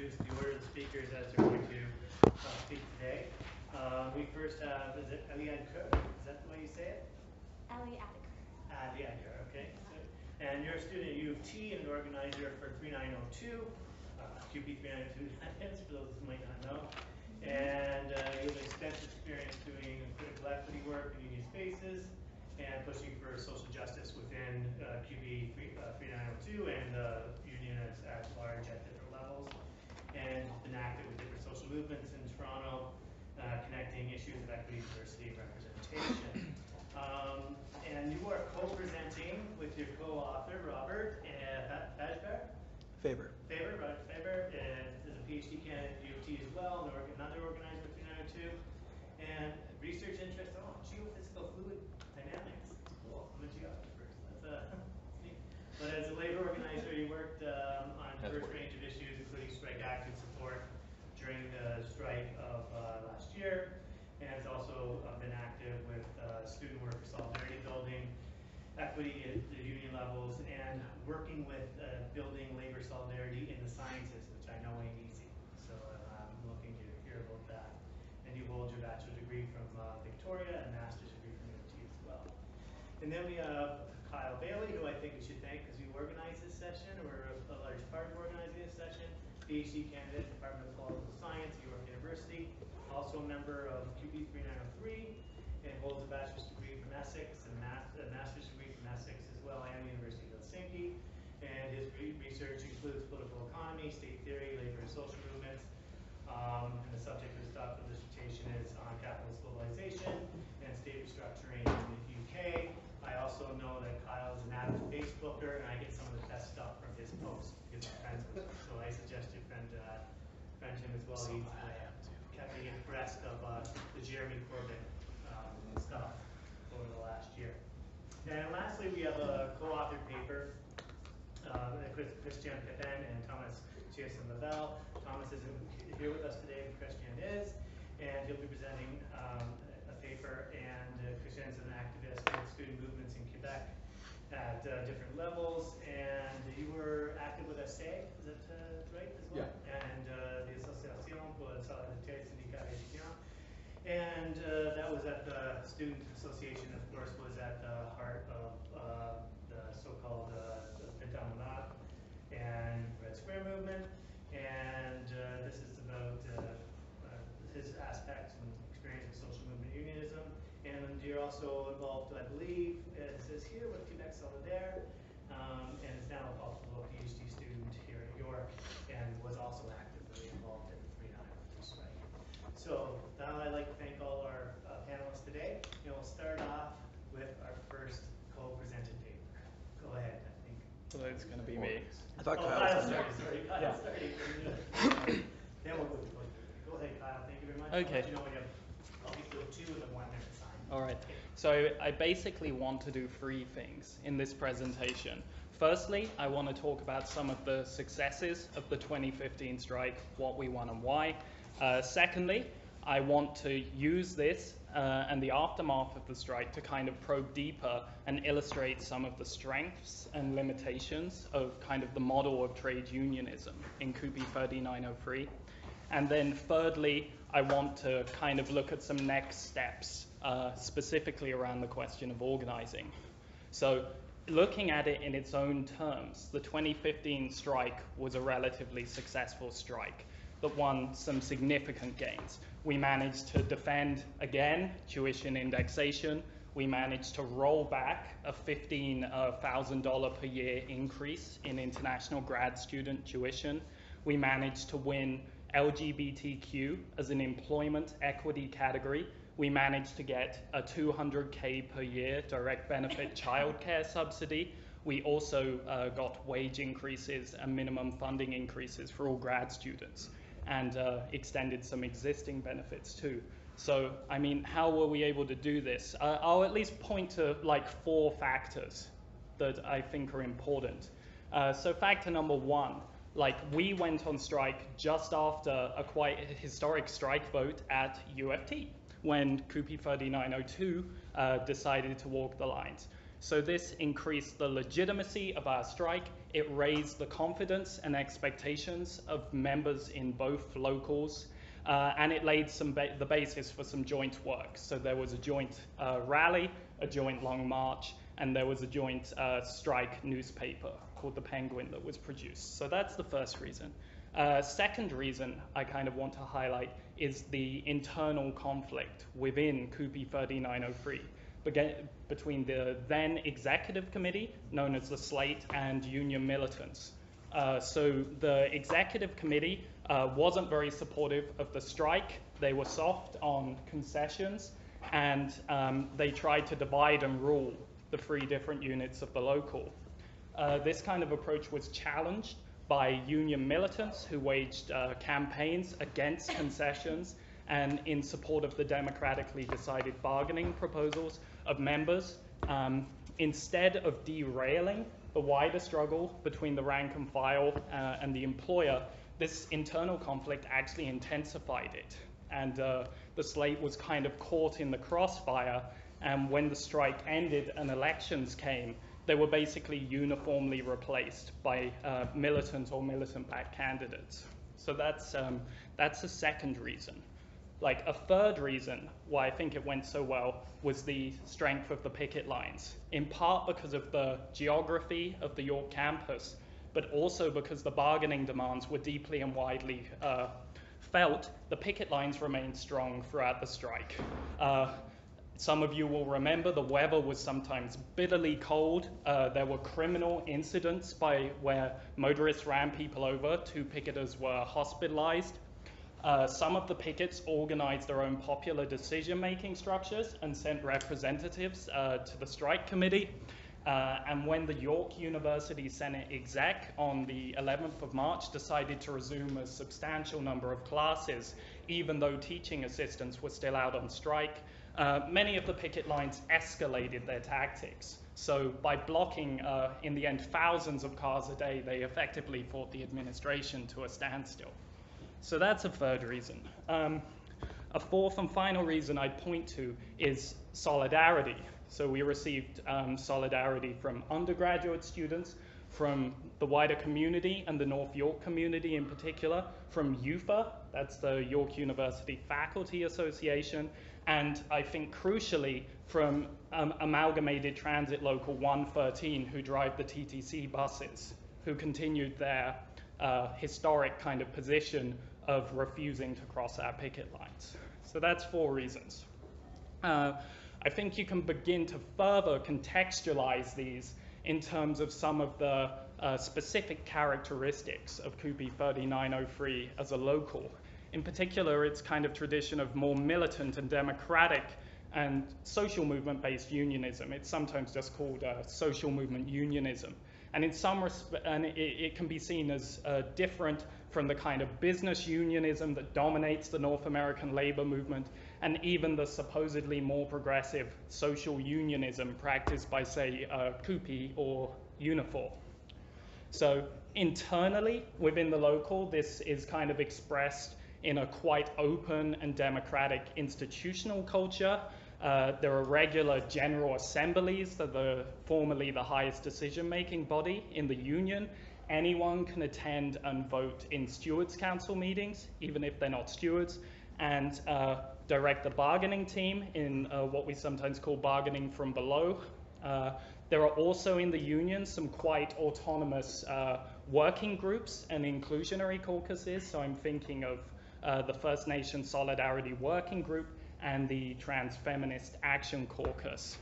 introduce the order of the speakers as they're going to uh, speak today. Uh, we first have, is it Ellie Ade Kur? Is that the way you say it? Ellie Attica. Ellie Ade Kur, okay. So- And you're a student at U of T and an organizer for 3902, uh, CUPE 3902, that is, for those who might not know. And uh, you have extensive experience doing critical equity work in union spaces and pushing for social justice within uh, CUPE 3, uh, 3902 and uh, union as, at large at different levels. And been active with different social movements in Toronto, uh, connecting issues of equity, diversity, and representation. Um, and you are co-presenting with your co-author, Robert uh, Fajber. Favor. Fajber, Robert Fajber, and is a PhD candidate at U of T as well, and org- another organizer with 3902. And research interest, oh, geophysical fluid dynamics. Cool, I'm a geographer. That's uh. But as a labor organizer, he worked um, on a diverse range of issues, action support during the strike of uh, last year. And has also uh, been active with uh, student worker solidarity building, equity at the union levels, and working with uh, building labor solidarity in the sciences, which I know ain't easy. So uh, I'm looking to hear about that. And you hold your bachelor's degree from uh, Victoria and master's degree from UT as well. And then we have Kyle Bailey, who I think we should thank because you organized this session, or a large part of organizing this session. PhD candidate, Department of Political Science, York University, also a member of CUPE 3903, and holds a bachelor's degree from Essex and a master's degree from Essex as well, and the University of Helsinki. And his research includes political economy, state theory, labor and social movements. Um, and the subject of his doctoral dissertation is on capitalist globalization and state restructuring in the UK. I also know that Kyle is an avid Facebooker, and I get some of the best stuff from his posts because I'm friends with him. So I suggest you friend, uh, friend him as well. He's uh, kept me abreast of uh, the Jeremy Corbyn um, stuff over the last year. And lastly, we have a co-authored paper uh, with Christian Pépin and Thomas Jason Lavelle. Thomas isn't here with us today, but Christian is, and he'll be presenting um, a paper. And uh, Christian is an activist with student movements in Quebec at uh, different levels. And you were active with ASSÉ, is that uh, right as well? And uh, the Association pour la Solidarité Syndicale Étudiante. And uh, that was at the Student Association, of course, was at the heart of uh, the so-called uh, Pentamonade and Red Square movement. And uh, this is about uh, uh, his aspects and experience of social movement unionism. And you're also involved, I believe, it says here, with Quebec Solidaire, um, and is now a possible PhD student here at York, and was also actively involved in the 3903 strike. So now I'd like to thank all our uh, panelists today, and we'll start off with our first co-presented paper. Go ahead, I think. So it's going to be me. I thought Oh, Kyle Kyle was gonna- started, sorry, Kyle Yeah. started. Go to close. Go ahead, Kyle, thank you very much. Okay. you know when you have, I'll be through two and then one minute sign. All right. So I basically want to do three things in this presentation. Firstly, I want to talk about some of the successes of the 2015 strike, what we won and why. Uh, secondly, I want to use this uh, and the aftermath of the strike to kind of probe deeper and illustrate some of the strengths and limitations of kind of the model of trade unionism in CUPE 3903. And then thirdly, I want to kind of look at some next steps, uh, specifically around the question of organizing. So looking at it in its own terms, the 2015 strike was a relatively successful strike that won some significant gains. We managed to defend, again, tuition indexation. We managed to roll back a $15,000 per year increase in international grad student tuition. We managed to win LGBTQ as an employment equity category. We managed to get a 200k per year direct benefit childcare subsidy. We also uh, got wage increases and minimum funding increases for all grad students and uh, extended some existing benefits too. So, I mean, how were we able to do this? Uh, I'll at least point to like four factors that I think are important. Uh, so, factor number one, like we went on strike just after a quite historic strike vote at UFT when CUPE 3902 uh, decided to walk the lines. So this increased the legitimacy of our strike, it raised the confidence and expectations of members in both locals, uh, and it laid some ba- the basis for some joint work. So there was a joint uh, rally, a joint long march, and there was a joint uh, strike newspaper called The Penguin that was produced. So that's the first reason. Uh, second reason I kind of want to highlight is the internal conflict within CUPE 3903 between the then executive committee, known as the Slate, and union militants. Uh, so the executive committee uh, wasn't very supportive of the strike. They were soft on concessions, and um, they tried to divide and rule the three different units of the local. Uh, this kind of approach was challenged by union militants who waged uh, campaigns against concessions and in support of the democratically decided bargaining proposals of members. Um, instead of derailing the wider struggle between the rank and file uh, and the employer, this internal conflict actually intensified it. And uh, the slate was kind of caught in the crossfire. And when the strike ended and elections came, they were basically uniformly replaced by uh, militant or militant-backed candidates. So that's um, that's the second reason. Like a third reason why I think it went so well was the strength of the picket lines, in part because of the geography of the York campus, but also because the bargaining demands were deeply and widely uh, felt. The picket lines remained strong throughout the strike. Uh, some of you will remember the weather was sometimes bitterly cold. Uh, there were criminal incidents by where motorists ran people over. Two picketers were hospitalized. Uh, some of the pickets organized their own popular decision-making structures and sent representatives uh, to the strike committee. Uh, and when the York University Senate exec on the 11th of March decided to resume a substantial number of classes, even though teaching assistants were still out on strike, uh, many of the picket lines escalated their tactics. So by blocking, uh, in the end, thousands of cars a day, they effectively fought the administration to a standstill. So that's a third reason. Um, a fourth and final reason I'd point to is solidarity. So we received um, solidarity from undergraduate students, from the wider community and the North York community in particular, from YUFA, that's the York University Faculty Association, and I think crucially from um, Amalgamated Transit Local 113, who drive the TTC buses, who continued their uh, historic kind of position of refusing to cross our picket lines. So that's four reasons. Uh, I think you can begin to further contextualize these in terms of some of the uh, specific characteristics of CUPE 3903 as a local in particular, its kind of tradition of more militant and democratic and social movement based unionism. It's sometimes just called uh, social movement unionism. And in some respect, and it, it, can be seen as uh, different from the kind of business unionism that dominates the North American labor movement, and even the supposedly more progressive social unionism practiced by, say, uh, or Unifor. So internally, within the local, this is kind of expressed in a quite open and democratic institutional culture. Uh, there are regular general assemblies that are formerly the highest decision-making body in the union. Anyone can attend and vote in stewards council meetings, even if they're not stewards, and uh, direct the bargaining team in uh, what we sometimes call bargaining from below. Uh, there are also in the union some quite autonomous uh, working groups and inclusionary caucuses. So I'm thinking of uh, the First Nation Solidarity Working Group, and the Trans Feminist Action Caucus.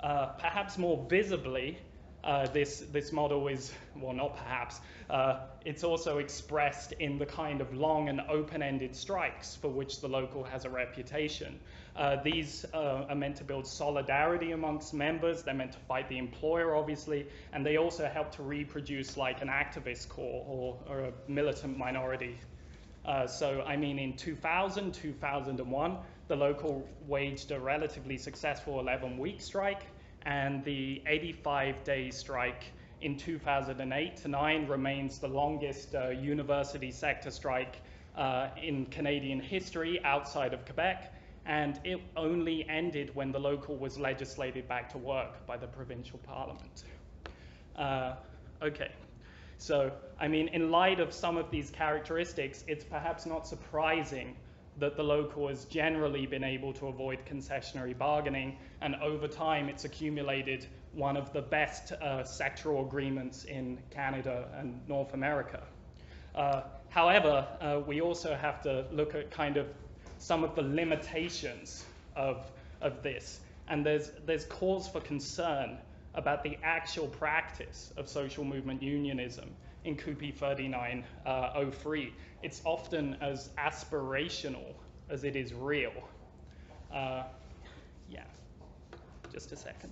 Uh, perhaps more visibly, uh, this, this model is, well, not perhaps, uh, it's also expressed in the kind of long and open ended strikes for which the local has a reputation. Uh, these uh, are meant to build solidarity amongst members, they're meant to fight the employer, obviously, and they also help to reproduce like an activist corps or, or a militant minority. Uh, so, I mean, in 2000, 2001, the local waged a relatively successful 11 week strike, and the 85 day strike in 2008 9 remains the longest uh, university sector strike uh, in Canadian history outside of Quebec, and it only ended when the local was legislated back to work by the provincial parliament. Uh, okay, So, I mean, in light of some of these characteristics, it's perhaps not surprising that the local has generally been able to avoid concessionary bargaining, and over time it's accumulated one of the best uh, sectoral agreements in Canada and North America. Uh, however, uh, we also have to look at kind of some of the limitations of, of this, and there's, there's cause for concern about the actual practice of social movement unionism in CUPE 3903. It's often as aspirational as it is real. Uh, yeah, just a second.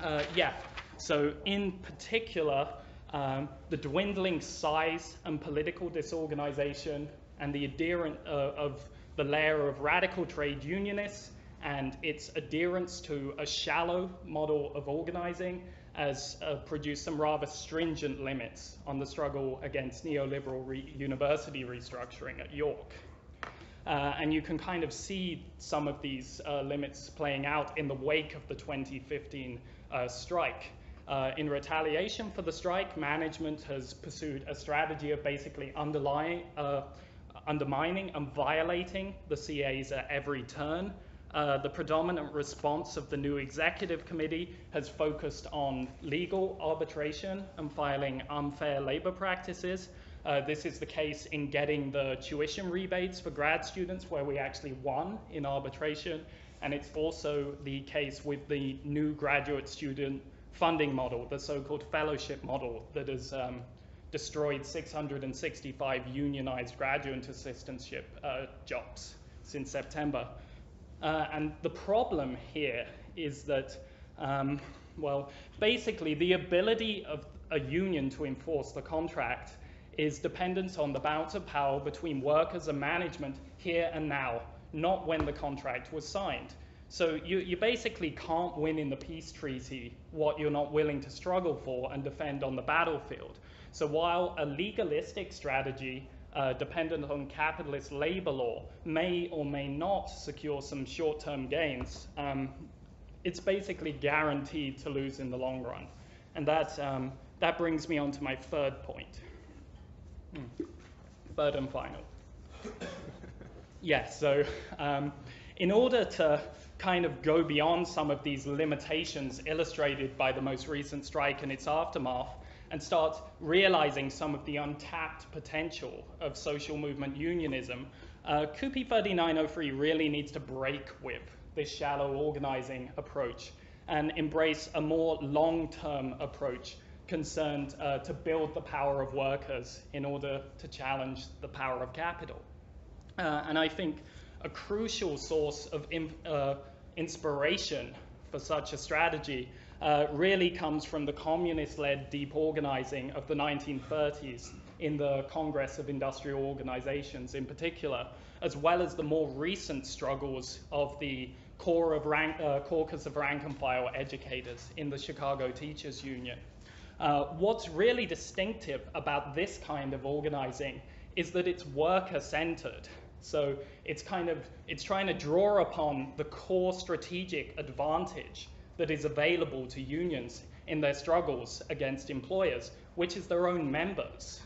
Uh, yeah, so in particular, um, the dwindling size and political disorganization and the adherent uh, of the layer of radical trade unionists and its adherence to a shallow model of organizing has uh, produced some rather stringent limits on the struggle against neoliberal re university restructuring at York. Uh, and you can kind of see some of these uh, limits playing out in the wake of the 2015 uh, strike. Uh, in retaliation for the strike, management has pursued a strategy of basically underlying, uh, undermining and violating the CAs at every turn, uh, the predominant response of the new executive committee has focused on legal arbitration and filing unfair labor practices. Uh, this is the case in getting the tuition rebates for grad students, where we actually won in arbitration. And it's also the case with the new graduate student funding model, the so called fellowship model, that has um, destroyed 665 unionized graduate assistantship uh, jobs since September. Uh, and the problem here is that, um, well, basically the ability of a union to enforce the contract is dependent on the balance of power between workers and management here and now, not when the contract was signed. So you, you basically can't win in the peace treaty what you're not willing to struggle for and defend on the battlefield. So while a legalistic strategy uh, dependent on capitalist labor law may or may not secure some short term gains, um, it's basically guaranteed to lose in the long run. And that, um, that brings me on to my third point. Hmm. Third and final. yes, so um, in order to kind of go beyond some of these limitations illustrated by the most recent strike and its aftermath, and start realizing some of the untapped potential of social movement unionism, uh, CUPE 3903 really needs to break with this shallow organizing approach and embrace a more long-term approach concerned uh, to build the power of workers in order to challenge the power of capital. Uh, and I think a crucial source of uh, inspiration for such a strategy uh, really comes from the communist led deep organizing of the 1930s in the Congress of Industrial Organizations in particular, as well as the more recent struggles of the core of rank, uh, caucus of rank and file educators in the Chicago Teachers Union. Uh, what's really distinctive about this kind of organizing is that it's worker centered. So it's kind of it's trying to draw upon the core strategic advantage that is available to unions in their struggles against employers, which is their own members.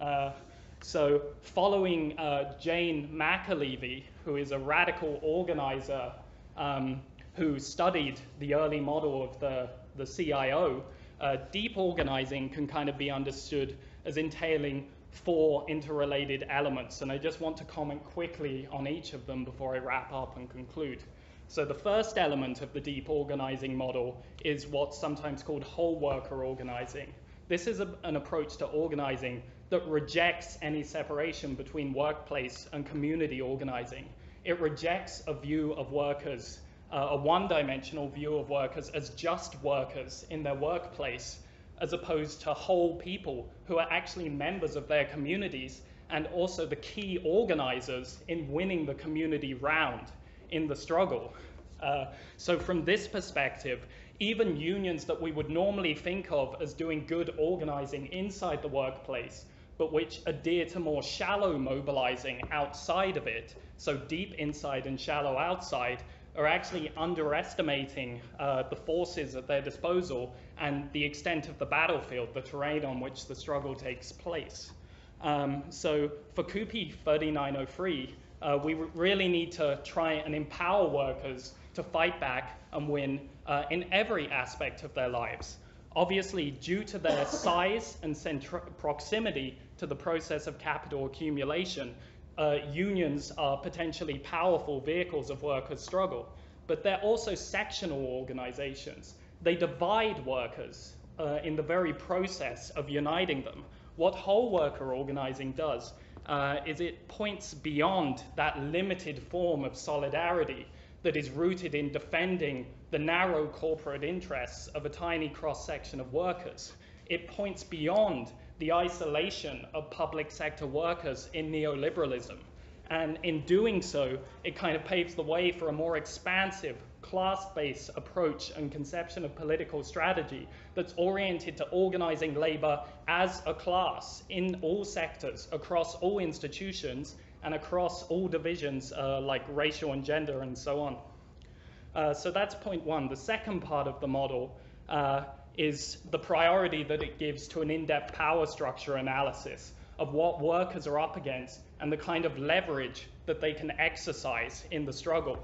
Uh, so, following uh, Jane McAlevey, who is a radical organizer um, who studied the early model of the, the CIO, uh, deep organizing can kind of be understood as entailing four interrelated elements. And I just want to comment quickly on each of them before I wrap up and conclude. So the first element of the deep organizing model is what's sometimes called whole worker organizing. This is a, an approach to organizing that rejects any separation between workplace and community organizing. It rejects a view of workers, uh, a one-dimensional view of workers as just workers in their workplace, as opposed to whole people who are actually members of their communities and also the key organizers in winning the community round in the struggle. Uh, so, from this perspective, even unions that we would normally think of as doing good organizing inside the workplace, but which adhere to more shallow mobilizing outside of it, so deep inside and shallow outside, are actually underestimating uh, the forces at their disposal and the extent of the battlefield, the terrain on which the struggle takes place. Um, so for CUPE 3903, uh, we really need to try and empower workers to fight back and win uh, in every aspect of their lives. Obviously, due to their size and proximity to the process of capital accumulation, uh, unions are potentially powerful vehicles of workers' struggle, but they're also sectional organizations. They divide workers uh, in the very process of uniting them. What whole worker organizing does uh, is it points beyond that limited form of solidarity that is rooted in defending the narrow corporate interests of a tiny cross section of workers. It points beyond the isolation of public sector workers in neoliberalism. And in doing so, it kind of paves the way for a more expansive, class based approach and conception of political strategy that's oriented to organizing labor as a class in all sectors, across all institutions, and across all divisions uh, like racial and gender and so on. Uh, so that's point one. The second part of the model uh, is the priority that it gives to an in-depth power structure analysis of what workers are up against and the kind of leverage that they can exercise in the struggle.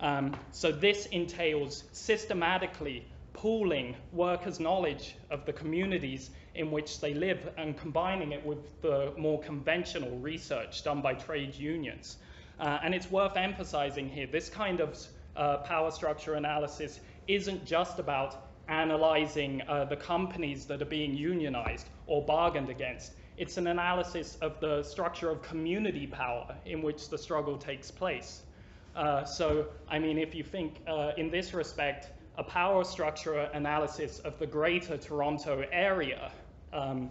Um, so this entails systematically pooling workers' knowledge of the communities in which they live and combining it with the more conventional research done by trade unions. Uh, and it's worth emphasizing here, this kind of uh, power structure analysis isn't just about analyzing uh, the companies that are being unionized or bargained against. It's an analysis of the structure of community power in which the struggle takes place. Uh, so, I mean, if you think uh, in this respect, a power structure analysis of the greater Toronto area um,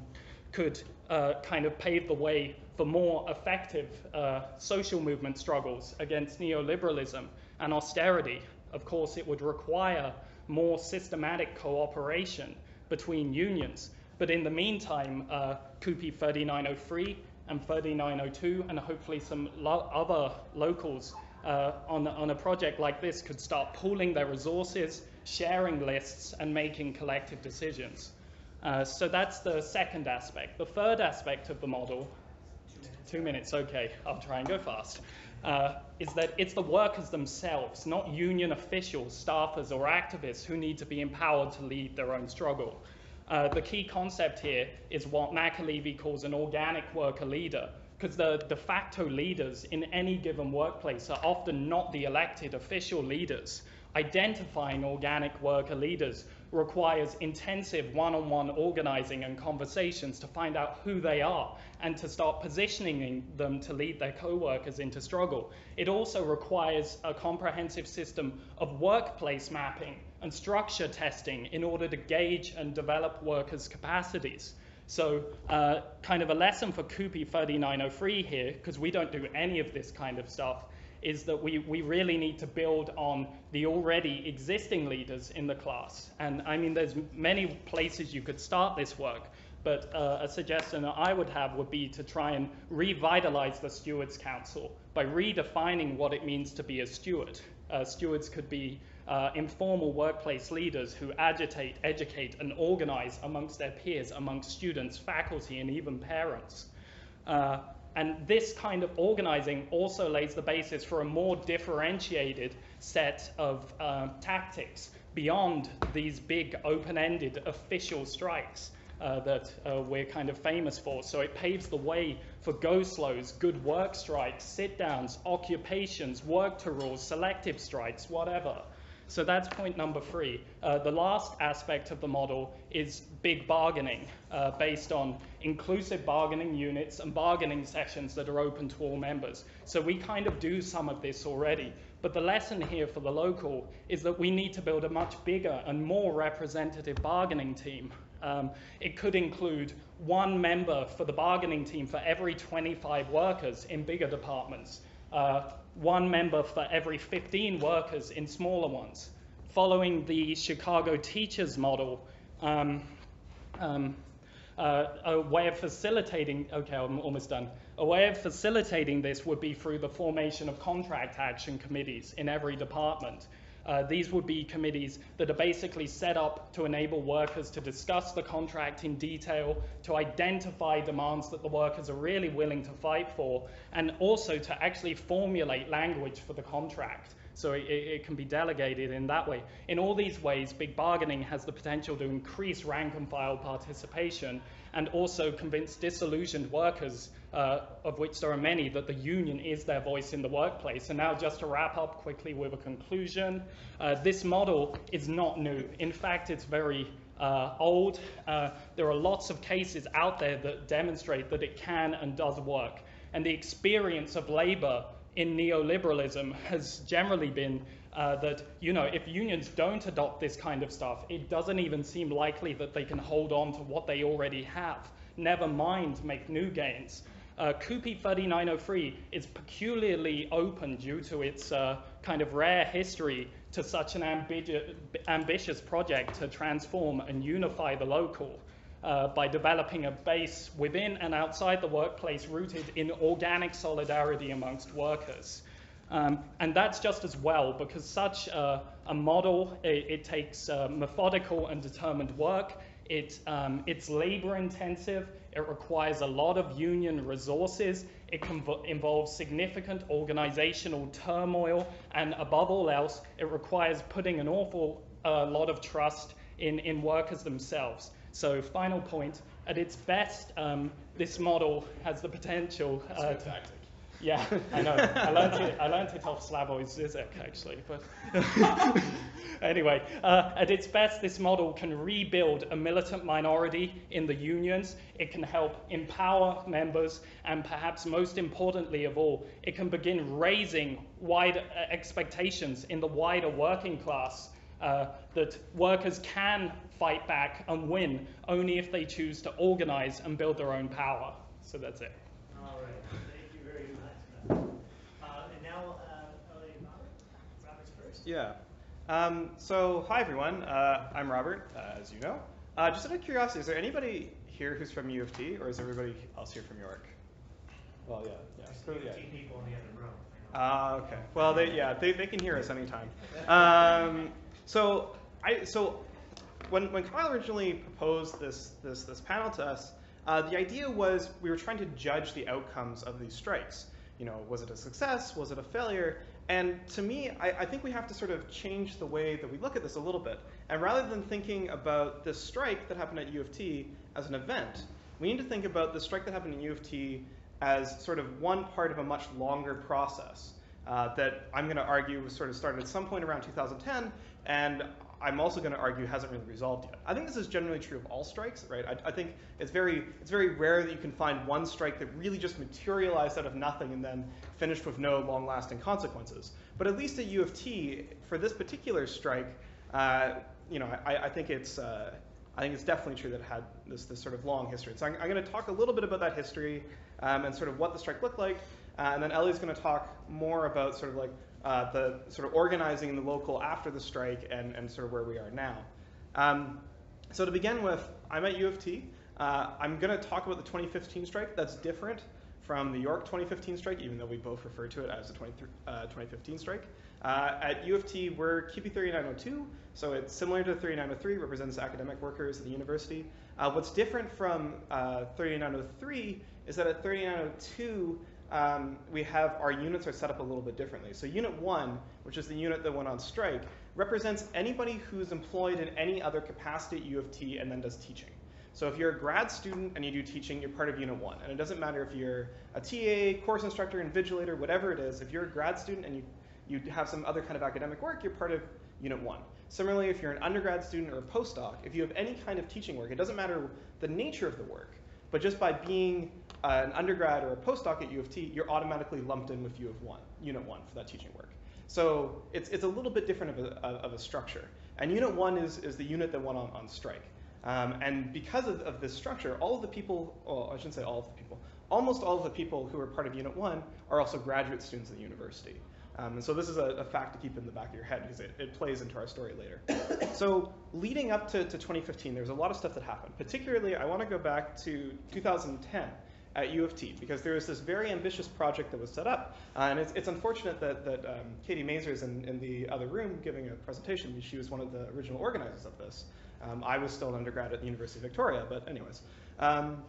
could uh, kind of pave the way for more effective uh, social movement struggles against neoliberalism and austerity. Of course, it would require more systematic cooperation between unions. But in the meantime, uh, CUPE 3903 and 3902, and hopefully some lo other locals uh, on, on a project like this could start pooling their resources, sharing lists, and making collective decisions. Uh, so that's the second aspect. The third aspect of the model, two minutes, okay, I'll try and go fast, uh, is that it's the workers themselves, not union officials, staffers, or activists who need to be empowered to lead their own struggle. Uh, the key concept here is what McAlevey calls an organic worker leader, because the de facto leaders in any given workplace are often not the elected official leaders. Identifying organic worker leaders requires intensive one-on-one organizing and conversations to find out who they are and to start positioning them to lead their co-workers into struggle. It also requires a comprehensive system of workplace mapping and structure testing in order to gauge and develop workers' capacities. So uh, kind of a lesson for CUPE 3903 here, because we don't do any of this kind of stuff, is that we, we really need to build on the already existing leaders in the class. And I mean, there's many places you could start this work, but uh, a suggestion that I would have would be to try and revitalize the Stewards Council by redefining what it means to be a steward. Uh, stewards could be uh, informal workplace leaders who agitate, educate, and organize amongst their peers, amongst students, faculty, and even parents. Uh, and this kind of organizing also lays the basis for a more differentiated set of uh, tactics beyond these big open-ended official strikes uh, that uh, we're kind of famous for. So it paves the way for go slows, good work strikes, sit downs, occupations, work to rules, selective strikes, whatever. So that's point number three. Uh, the last aspect of the model is big bargaining uh, based on inclusive bargaining units and bargaining sessions that are open to all members. So we kind of do some of this already. But the lesson here for the local is that we need to build a much bigger and more representative bargaining team. Um, it could include one member for the bargaining team for every 25 workers in bigger departments. Uh, one member for every 15 workers in smaller ones. Following the Chicago teachers model, um, um, Uh, a way of facilitating, okay, I'm almost done. A way of facilitating this would be through the formation of contract action committees in every department. Uh, these would be committees that are basically set up to enable workers to discuss the contract in detail, to identify demands that the workers are really willing to fight for, and also to actually formulate language for the contract. So it, it, can be delegated in that way. In all these ways, big bargaining has the potential to increase rank and file participation and also convince disillusioned workers, uh, of which there are many, that the union is their voice in the workplace. And now, just to wrap up quickly with a conclusion, uh, this model is not new. In fact, it's very uh, old. Uh, there are lots of cases out there that demonstrate that it can and does work. And the experience of labor in neoliberalism has generally been uh, that you know if unions don't adopt this kind of stuff, it doesn't even seem likely that they can hold on to what they already have. Never mind make new gains. Uh, CUPE 3903 is peculiarly open due to its uh, kind of rare history to such an ambi ambitious project to transform and unify the local uh, by developing a base within and outside the workplace rooted in organic solidarity amongst workers. Um, and that's just as well because such a, a model, it, it takes uh, methodical and determined work. It, um, it's labor intensive. It requires a lot of union resources. It involves significant organizational turmoil. And above all else, it requires putting an awful uh, lot of trust in, in workers themselves. So final point, at its best, um, this model has the potential uh, to, yeah, I know. I learned it. I learned it off Slavoj Zizek actually. But anyway, uh, at its best, this model can rebuild a militant minority in the unions. It can help empower members, and perhaps most importantly of all, it can begin raising wide uh, expectations in the wider working class uh, that workers can fight back and win only if they choose to organize and build their own power. So that's it. All right. Thank you very much. Uh, and now, uh, Robert. Robert's first. Yeah. Um, so, hi everyone. Uh, I'm Robert, uh, as you know. Uh, just out of curiosity, is there anybody here who's from U of T, or is everybody else here from York? Well, yeah, yeah. There's yeah. people in the other room. Ah, okay. Well, they, yeah, they, they can hear us anytime. Um, so, I, so when, when Kyle originally proposed this, this, this panel to us, uh, the idea was we were trying to judge the outcomes of these strikes. You know, was it a success? Was it a failure? And to me, I, I, think we have to sort of change the way that we look at this a little bit. And rather than thinking about this strike that happened at U of T as an event, we need to think about the strike that happened at U of T as sort of one part of a much longer process uh, that I'm going to argue was sort of started at some point around 2010, and I'm also going to argue hasn't really resolved yet. I think this is generally true of all strikes, right? I, I, think it's very, it's very rare that you can find one strike that really just materialized out of nothing and then finished with no long-lasting consequences. But at least at U of T, for this particular strike, uh, you know, I, I think it's, uh, I think it's definitely true that it had this, this sort of long history. So I'm, I'm going to talk a little bit about that history um, and sort of what the strike looked like, uh, and then Ellie's going to talk more about sort of like uh, the sort of organizing in the local after the strike and, and sort of where we are now. Um, so to begin with, I'm at U of T. Uh, I'm going to talk about the 2015 strike. That's different from the York 2015 strike, even though we both refer to it as the 20, uh, 2015 strike. Uh, at U of T, we're CUPE 3902, so it's similar to 3903, represents academic workers at the university. Uh, what's different from uh, 3903 is that at 3902, um, we have our units are set up a little bit differently. So unit one, which is the unit that went on strike, represents anybody who's employed in any other capacity at U of T and then does teaching. So if you're a grad student and you do teaching, you're part of unit one. And it doesn't matter if you're a TA, course instructor, invigilator, whatever it is, if you're a grad student and you, you have some other kind of academic work, you're part of unit one. Similarly, if you're an undergrad student or a postdoc, if you have any kind of teaching work, it doesn't matter the nature of the work, but just by being uh, an undergrad or a postdoc at U of T, you're automatically lumped in with U of 1, Unit 1 for that teaching work. So it's, it's a little bit different of a, of a structure. And Unit 1 is, is the unit that went on, on strike. Um, and because of, of, this structure, all of the people, well, I shouldn't say all of the people, almost all of the people who are part of Unit 1 are also graduate students at the university. Um, and so this is a, a, fact to keep in the back of your head because it, it plays into our story later. so leading up to, to 2015, there's a lot of stuff that happened. Particularly, I want to go back to 2010 at U of T because there was this very ambitious project that was set up. Uh, and it's, it's, unfortunate that, that um, Katie Mazer is in, in, the other room giving a presentation. She was one of the original organizers of this. Um, I was still an undergrad at the University of Victoria, but anyways. Um,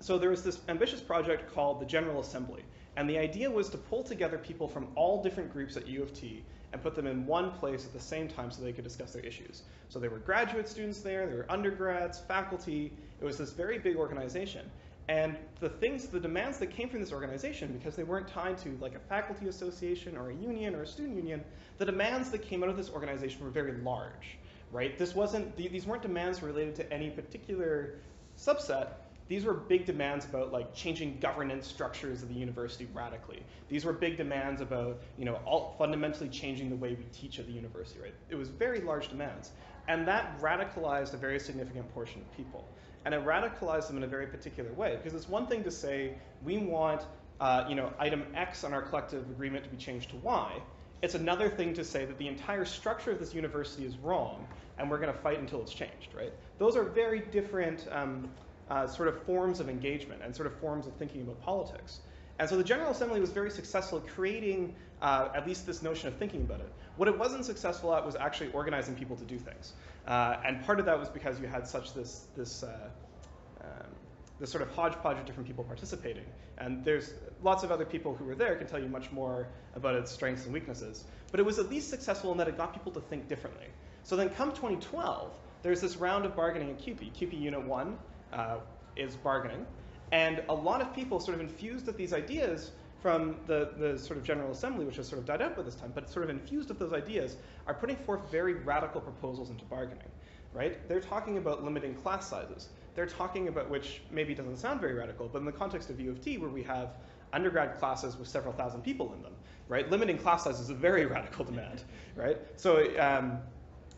so there was this ambitious project called the General Assembly. And the idea was to pull together people from all different groups at U of T and put them in one place at the same time so they could discuss their issues. So there were graduate students there, there were undergrads, faculty. It was this very big organization. And the things, the demands that came from this organization, because they weren't tied to like a faculty association or a union or a student union, the demands that came out of this organization were very large, right? This wasn't, these weren't demands related to any particular subset, these were big demands about like changing governance structures of the university radically. These were big demands about you know all, fundamentally changing the way we teach at the university. Right? It was very large demands, and that radicalized a very significant portion of people, and I radicalize them in a very particular way. Because it's one thing to say we want uh, you know item X on our collective agreement to be changed to Y. It's another thing to say that the entire structure of this university is wrong, and we're going to fight until it's changed. Right? Those are very different. Um, uh, sort of forms of engagement and sort of forms of thinking about politics. And so the General Assembly was very successful at creating uh, at least this notion of thinking about it. What it wasn't successful at was actually organizing people to do things. Uh, and part of that was because you had such this, this, uh, um, this sort of hodgepodge of different people participating. And there's lots of other people who were there can tell you much more about its strengths and weaknesses. But it was at least successful in that it got people to think differently. So then come 2012, there's this round of bargaining at CUPE. CUPE Unit 1, uh, is bargaining. And a lot of people sort of infused with these ideas from the, the sort of General Assembly, which has sort of died out by this time, but sort of infused with those ideas, are putting forth very radical proposals into bargaining, right? They're talking about limiting class sizes. They're talking about, which maybe doesn't sound very radical, but in the context of U of T, where we have undergrad classes with several thousand people in them, right? Limiting class sizes is a very radical demand, right? So, um,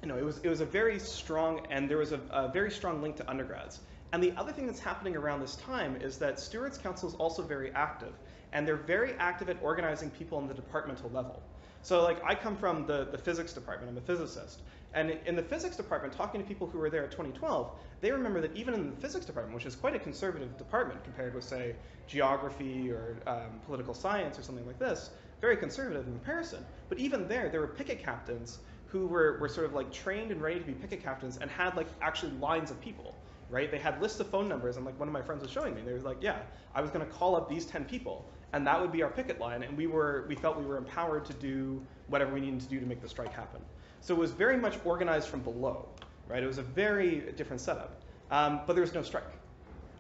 you know, it was, it was a very strong, and there was a, a very strong link to undergrads. And the other thing that's happening around this time is that Stewards Council is also very active, and they're very active at organizing people on the departmental level. So like I come from the, the physics department, I'm a physicist, and in the physics department, talking to people who were there at 2012, they remember that even in the physics department, which is quite a conservative department compared with, say, geography or um, political science or something like this, very conservative in comparison. But even there, there were picket captains who were, were sort of like trained and ready to be picket captains and had like actually lines of people right? They had lists of phone numbers, and like one of my friends was showing me. They was like, yeah, I was going to call up these 10 people, and that would be our picket line, and we were we felt we were empowered to do whatever we needed to do to make the strike happen. So it was very much organized from below, right? It was a very different setup, um, but there was no strike.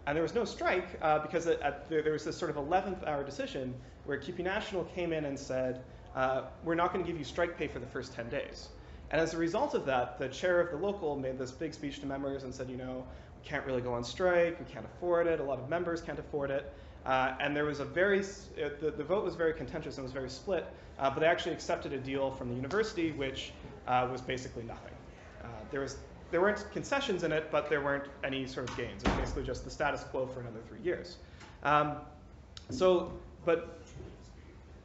And there was no strike uh, because at, at, there, there, was this sort of 11th hour decision where CUPE National came in and said, uh, we're not going to give you strike pay for the first 10 days. And as a result of that, the chair of the local made this big speech to members and said, you know, we can't really go on strike, we can't afford it, a lot of members can't afford it. Uh, and there was a very, uh, the, the vote was very contentious and was very split, uh, but they actually accepted a deal from the university, which was basically nothing. There, was, there weren't concessions in it, but there weren't any sort of gains. It was basically just the status quo for another three years. Um, so, but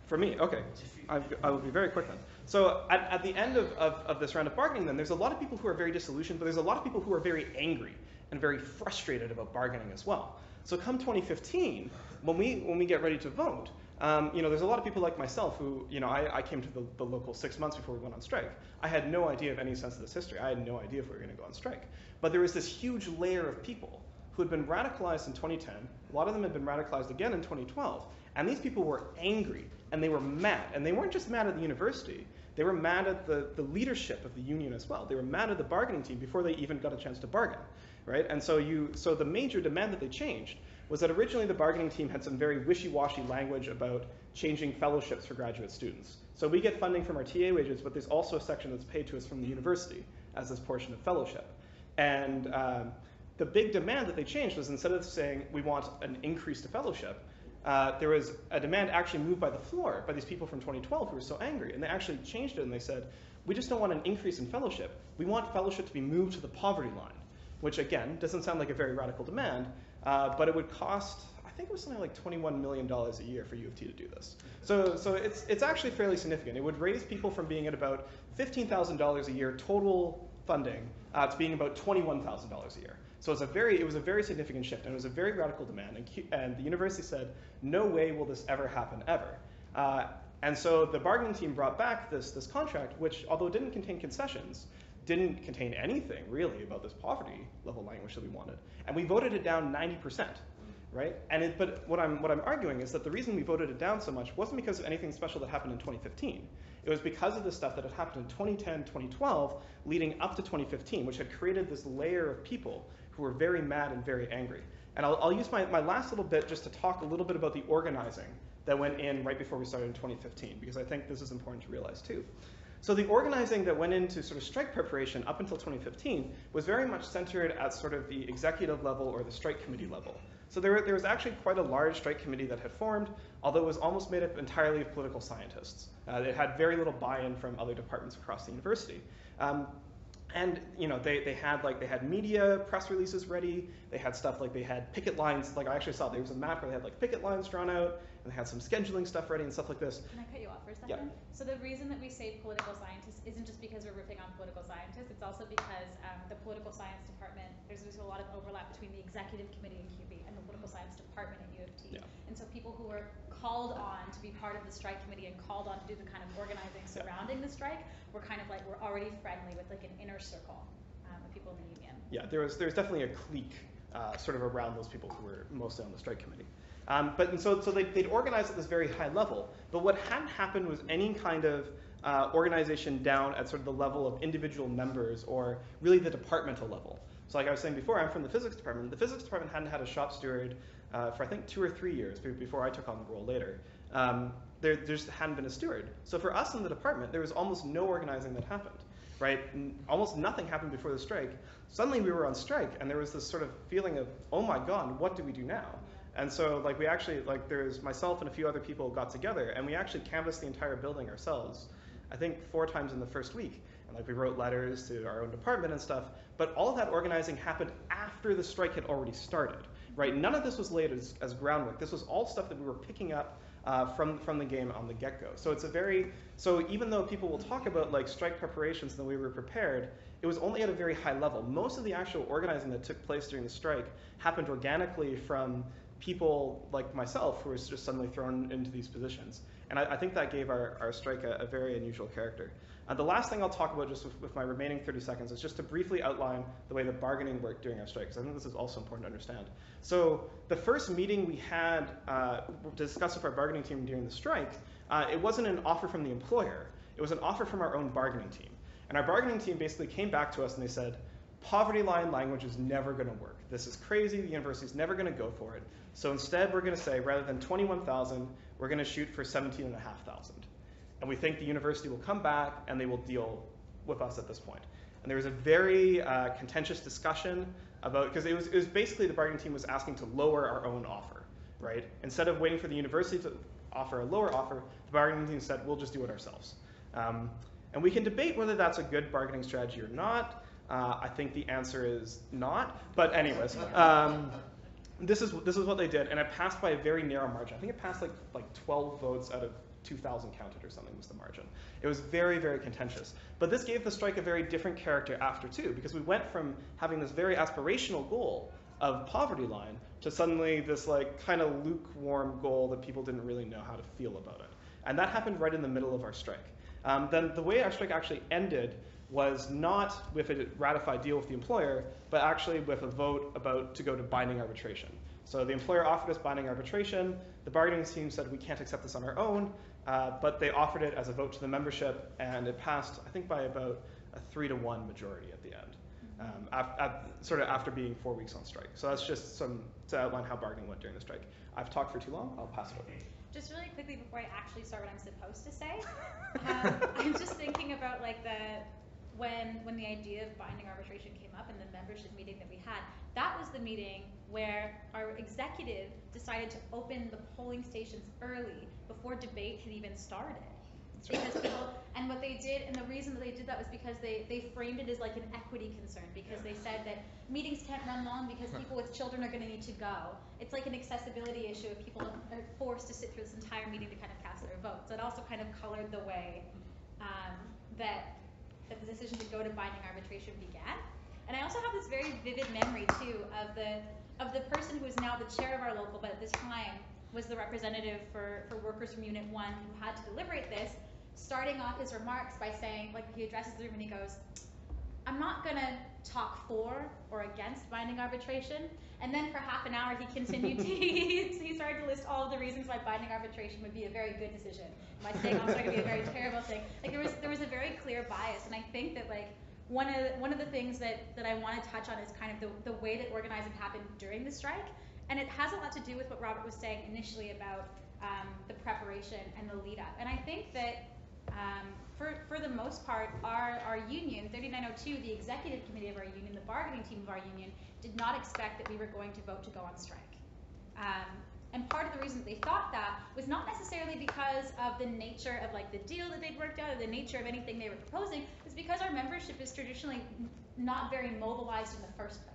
for me, okay, I, I will be very quick then. So at, at the end of, of, of, this round of bargaining, then, there's a lot of people who are very disillusioned, but there's a lot of people who are very angry and very frustrated about bargaining as well. So come 2015, when we, when we get ready to vote, um, you know, there's a lot of people like myself who, you know, I, I came to the, the, local six months before we went on strike. I had no idea of any sense of this history. I had no idea if we were going to go on strike. But there was this huge layer of people who had been radicalized in 2010. A lot of them had been radicalized again in 2012. And these people were angry and they were mad. And they weren't just mad at the university. They were mad at the, the leadership of the union as well. They were mad at the bargaining team before they even got a chance to bargain right? And so you, so the major demand that they changed was that originally the bargaining team had some very wishy-washy language about changing fellowships for graduate students. So we get funding from our TA wages, but there's also a section that's paid to us from the university as this portion of fellowship. And um, the big demand that they changed was instead of saying we want an increase to fellowship, uh, there was a demand actually moved by the floor by these people from 2012 who were so angry. And they actually changed it and they said, we just don't want an increase in fellowship. We want fellowship to be moved to the poverty line which again doesn't sound like a very radical demand, uh, but it would cost, I think it was something like $21 million a year for U of T to do this. So, so it's, it's actually fairly significant. It would raise people from being at about $15,000 a year total funding uh, to being about $21,000 a year. So it's a very, it was a very significant shift, and it was a very radical demand. And, and the university said, no way will this ever happen, ever. Uh, and so the bargaining team brought back this, this contract, which, although it didn't contain concessions, didn't contain anything really about this poverty level language that we wanted. And we voted it down 90%, right? And it, but what I'm, what I'm arguing is that the reason we voted it down so much wasn't because of anything special that happened in 2015. It was because of the stuff that had happened in 2010, 2012, leading up to 2015, which had created this layer of people who were very mad and very angry. And I'll, I'll use my, my last little bit just to talk a little bit about the organizing that went in right before we started in 2015, because I think this is important to realize too. So the organizing that went into sort of strike preparation up until 2015 was very much centered at sort of the executive level or the strike committee level. So there, there was actually quite a large strike committee that had formed, although it was almost made up entirely of political scientists. Uh, it had very little buy-in from other departments across the university. Um, and you know they, they had like they had media press releases ready they had stuff like they had picket lines like i actually saw there was a map where they had like picket lines drawn out and they had some scheduling stuff ready and stuff like this Can I cut you off for a second? Yeah. So the reason that we say political scientists isn't just because we're riffing on political scientists, it's also because um, the political science department, there's, there's a lot of overlap between the executive committee in CUPE and the political science department at U of T. Yeah. And so people who were called on to be part of the strike committee and called on to do the kind of organizing Yeah. surrounding the strike were kind of like, we're already friendly with like an inner circle um, of people in the union. yeah there was there was definitely a clique uh, sort of around those people who were mostly on the strike committee um, but and so so they, they'd organized at this very high level but what hadn't happened was any kind of uh, organization down at sort of the level of individual members or really the departmental level so like i was saying before i'm from the physics department the physics department hadn't had a shop steward uh, for i think two or three years before i took on the role later um, there, there just hadn't been a steward so for us in the department there was almost no organizing that happened right? Almost nothing happened before the strike. Suddenly we were on strike, and there was this sort of feeling of, oh my god, what do we do now? And so, like, we actually, like, there's myself and a few other people got together, and we actually canvassed the entire building ourselves. I think four times in the first week, and like we wrote letters to our own department and stuff. But all that organizing happened after the strike had already started, right? None of this was laid as, as groundwork. This was all stuff that we were picking up uh, from from the game on the get-go. So it's a very so even though people will talk about like strike preparations and the way we were prepared, it was only at a very high level. Most of the actual organizing that took place during the strike happened organically from people like myself who were just suddenly thrown into these positions. And I, I think that gave our, our strike a, a very unusual character. Uh, the last thing I'll talk about just with, with my remaining 30 seconds is just to briefly outline the way the bargaining worked during our strike, because I think this is also important to understand. So the first meeting we had uh, to discuss with our bargaining team during the strike, uh, it wasn't an offer from the employer. It was an offer from our own bargaining team. And our bargaining team basically came back to us and they said, poverty line language is never going to work. This is crazy. The university is never going to go for it. So instead, we're going to say rather than 21,000, we're going to shoot for 17,500. And we think the university will come back and they will deal with us at this point. And there was a very uh, contentious discussion about because it was, it was basically the bargaining team was asking to lower our own offer, right? Instead of waiting for the university to offer a lower offer, the bargaining team said we'll just do it ourselves. Um, and we can debate whether that's a good bargaining strategy or not. Uh, I think the answer is not. But anyways, um, this is this is what they did, and it passed by a very narrow margin. I think it passed like like 12 votes out of 2,000 counted or something was the margin. It was very very contentious. But this gave the strike a very different character after too, because we went from having this very aspirational goal of poverty line to suddenly this like kind of lukewarm goal that people didn't really know how to feel about it. And that happened right in the middle of our strike. Um, then the way our strike actually ended was not with a ratified deal with the employer, but actually with a vote about to go to binding arbitration. So the employer offered us binding arbitration. The bargaining team said we can't accept this on our own, uh, but they offered it as a vote to the membership, and it passed, I think, by about a three to one majority at the end, um, af- af- sort of after being four weeks on strike. So that's just some to outline how bargaining went during the strike. I've talked for too long. I'll pass it over. Just really quickly before I actually start what I'm supposed to say, um, I'm just thinking about like the when when the idea of binding arbitration came up in the membership meeting that we had. That was the meeting where our executive decided to open the polling stations early before debate had even started. Because people, and what they did, and the reason that they did that was because they, they framed it as like an equity concern, because they said that meetings can't run long because people with children are gonna need to go. It's like an accessibility issue if people are forced to sit through this entire meeting to kind of cast their vote. So it also kind of colored the way, um, that, that the decision to go to binding arbitration began. And I also have this very vivid memory too of the, of the person who is now the chair of our local, but at this time was the representative for, for workers from Unit One who had to deliberate this, starting off his remarks by saying, like he addresses the room and he goes, I'm not gonna talk for or against binding arbitration. And then for half an hour, he continued to, he, started to list all of the reasons why binding arbitration would be a very good decision. By saying also it would be a very terrible thing. Like there was, there was a very clear bias. And I think that like, one of, the- one of the things that, that I wanna touch on is kind of the, the way that organizing happened during the strike. And it has a lot to do with what Robert was saying initially about, um, the preparation and the lead up. And I think that, um, for, for the most part, our, our union, 3902, the executive committee of our union, the bargaining team of our union, did not expect that we were going to vote to go on strike. Um, and part of the reason they thought that was not necessarily because of the nature of like the deal that they'd worked out or the nature of anything they were proposing, it's because our membership is traditionally not very mobilized in the first place.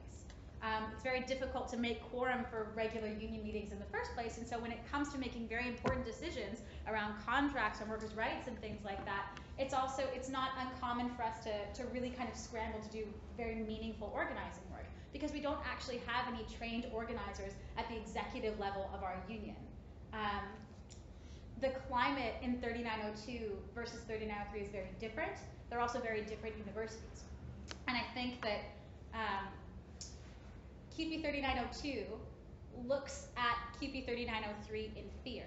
Um, it's very difficult to make quorum for regular union meetings in the first place, and so when it comes to making very important decisions around contracts and workers' rights and things like that, it's also it's not uncommon for us to, to really kind of scramble to do very meaningful organizing work because we don't actually have any trained organizers at the executive level of our union. Um, the climate in 3902 versus 3903 is very different. They're also very different universities. And I think that um, CUPE 3902 looks at CUPE 3903 in fear.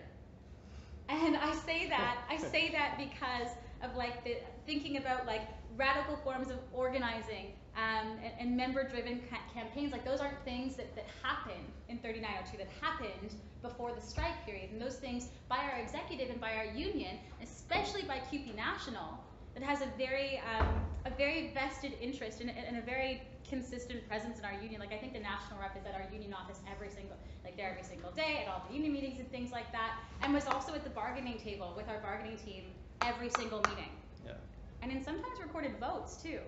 And I say that, I say that because of like the thinking about like radical forms of organizing um, and, and member-driven ca- campaigns. Like those aren't things that, that happen in 3902 that happened before the strike period. And those things by our executive and by our union, especially by CUPE National, that has a very um, a very vested interest and, a very consistent presence in our union. Like I think the national rep is at our union office every single like there every single day at all the union meetings and things like that, and was also at the bargaining table with our bargaining team every single meeting. Yeah. And in sometimes recorded votes too.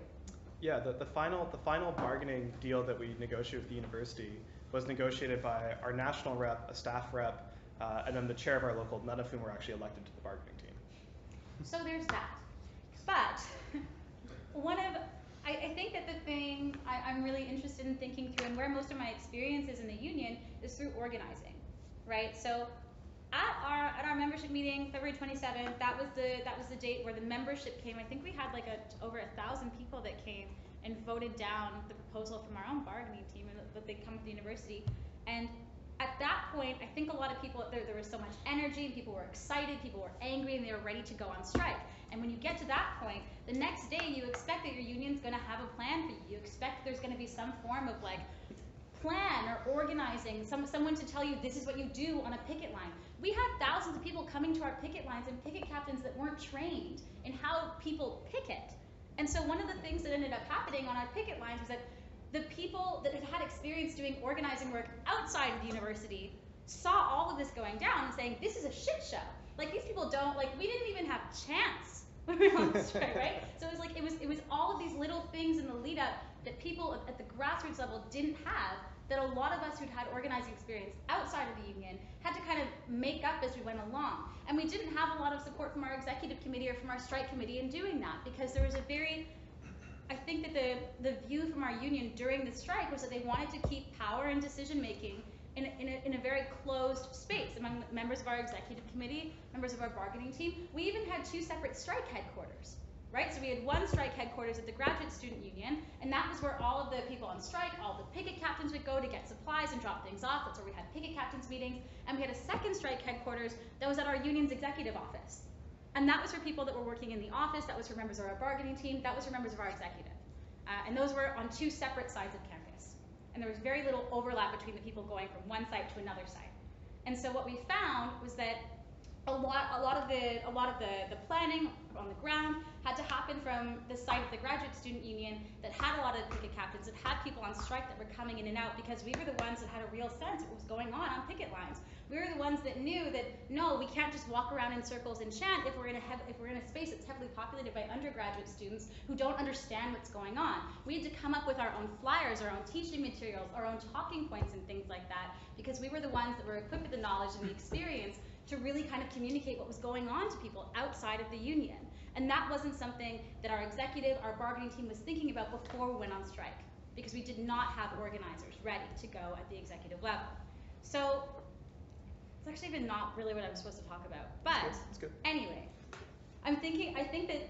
Yeah, the, the final the final bargaining deal that we negotiated with the university was negotiated by our national rep, a staff rep, uh, and then the chair of our local, none of whom were actually elected to the bargaining team. So there's that. But one of I, I think that the thing I, I'm really interested in thinking through and where most of my experience is in the union is through organizing. Right? So at our at our membership meeting, February 27th, that was the that was the date where the membership came. I think we had like a over a thousand people that came and voted down the proposal from our own bargaining team and that they come to the university. And at that point, I think a lot of people there, there was so much energy, and people were excited, people were angry, and they were ready to go on strike. And when you get to that point, the next day you expect that your union's going to have a plan for you. You expect there's going to be some form of like plan or organizing, some someone to tell you this is what you do on a picket line. We had thousands of people coming to our picket lines and picket captains that weren't trained in how people picket. And so one of the things that ended up happening on our picket lines was that the people that had had experience doing organizing work outside of the university saw all of this going down and saying, this is a shit show. Like these people don't, like we didn't even have chance when we were on strike, right? So it was like, it was, it was all of these little things in the lead up that people at the grassroots level didn't have that a lot of us who'd had organizing experience outside of the union had to kind of make up as we went along. And we didn't have a lot of support from our executive committee or from our strike committee in doing that because there was a very I think that the, the view from our union during the strike was that they wanted to keep power and decision making in a, in, a, in a very closed space among members of our executive committee, members of our bargaining team. We even had two separate strike headquarters, right? So we had one strike headquarters at the Graduate Student Union, and that was where all of the people on strike, all the picket captains would go to get supplies and drop things off. That's where we had picket captains meetings. And we had a second strike headquarters that was at our union's executive office. And that was for people that were working in the office, that was for members of our bargaining team, that was for members of our executive. Uh, and those were on two separate sides of campus. And there was very little overlap between the people going from one site to another site. And so what we found was that a lot, a lot of the, a lot of the, the planning on the ground had to happen from the side of the graduate student union that had a lot of picket captains, that had people on strike that were coming in and out because we were the ones that had a real sense of what was going on on picket lines. We were the ones that knew that no, we can't just walk around in circles and chant if we're in a if we're in a space that's heavily populated by undergraduate students who don't understand what's going on. We had to come up with our own flyers, our own teaching materials, our own talking points and things like that because we were the ones that were equipped with the knowledge and the experience to really kind of communicate what was going on to people outside of the union. And that wasn't something that our executive, our bargaining team was thinking about before we went on strike because we did not have organizers ready to go at the executive level. So it's actually even not really what I was supposed to talk about. But It's good. anyway, I'm thinking, I think that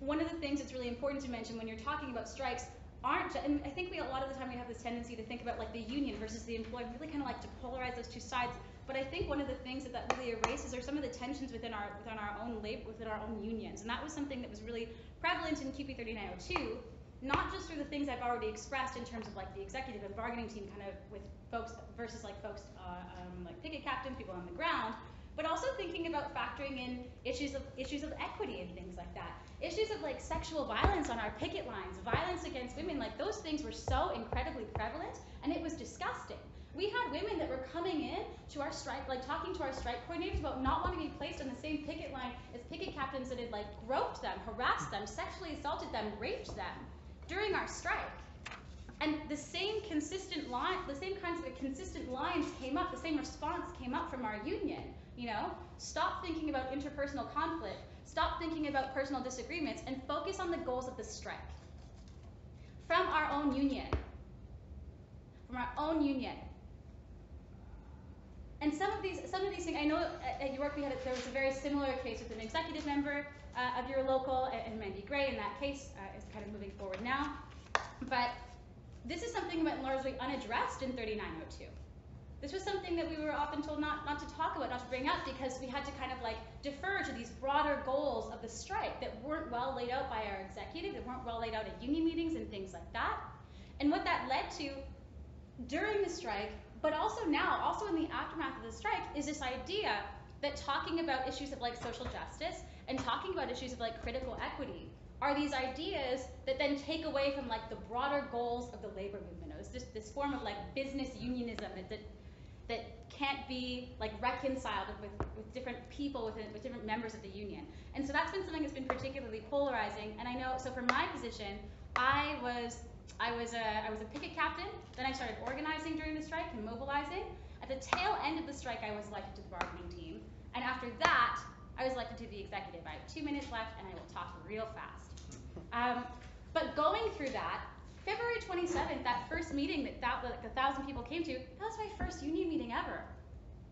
one of the things that's really important to mention when you're talking about strikes aren't, and I think we, a lot of the time we have this tendency to think about like the union versus the employer, we really kind of like to polarize those two sides. But I think one of the things that that really erases are some of the tensions within our, within our own labor, within our own unions. And that was something that was really prevalent in CUPE 3902, not just through the things I've already expressed in terms of like the executive and bargaining team kind of with folks versus like folks uh, um, like picket captains, people on the ground, but also thinking about factoring in issues of issues of equity and things like that. Issues of like sexual violence on our picket lines, violence against women, like those things were so incredibly prevalent and it was disgusting. We had women that were coming in to our strike, like talking to our strike coordinators about not wanting to be placed on the same picket line as picket captains that had like groped them, harassed them, sexually assaulted them, raped them during our strike. And the same consistent line, the same kinds of consistent lines came up, the same response came up from our union. You know, stop thinking about interpersonal conflict, stop thinking about personal disagreements, and focus on the goals of the strike. From our own union. From our own union. And some of these, some of these things, I know at, York we had there was a very similar case with an executive member uh, of your local, and, and Mandy Gray in that case uh, is kind of moving forward now. But this is something that went largely unaddressed in 3902. This was something that we were often told not, not to talk about, not to bring up, because we had to kind of like defer to these broader goals of the strike that weren't well laid out by our executive, that weren't well laid out at union meetings and things like that. And what that led to during the strike, but also now, also in the aftermath of the strike, is this idea that talking about issues of like social justice and talking about issues of like critical equity are these ideas that then take away from like the broader goals of the labor movement. It was just this form of like business unionism that that, can't be like reconciled with, with different people within with different members of the union. And so that's been something that's been particularly polarizing. And I know so from my position, I was I was a I was a picket captain. Then I started organizing during the strike and mobilizing. At the tail end of the strike, I was elected to the bargaining team. And after that, I was elected to the executive. I have two minutes left, and I will talk real fast. Um, but going through that, February 27th, that first meeting that, that like a thousand people came to, that was my first union meeting ever,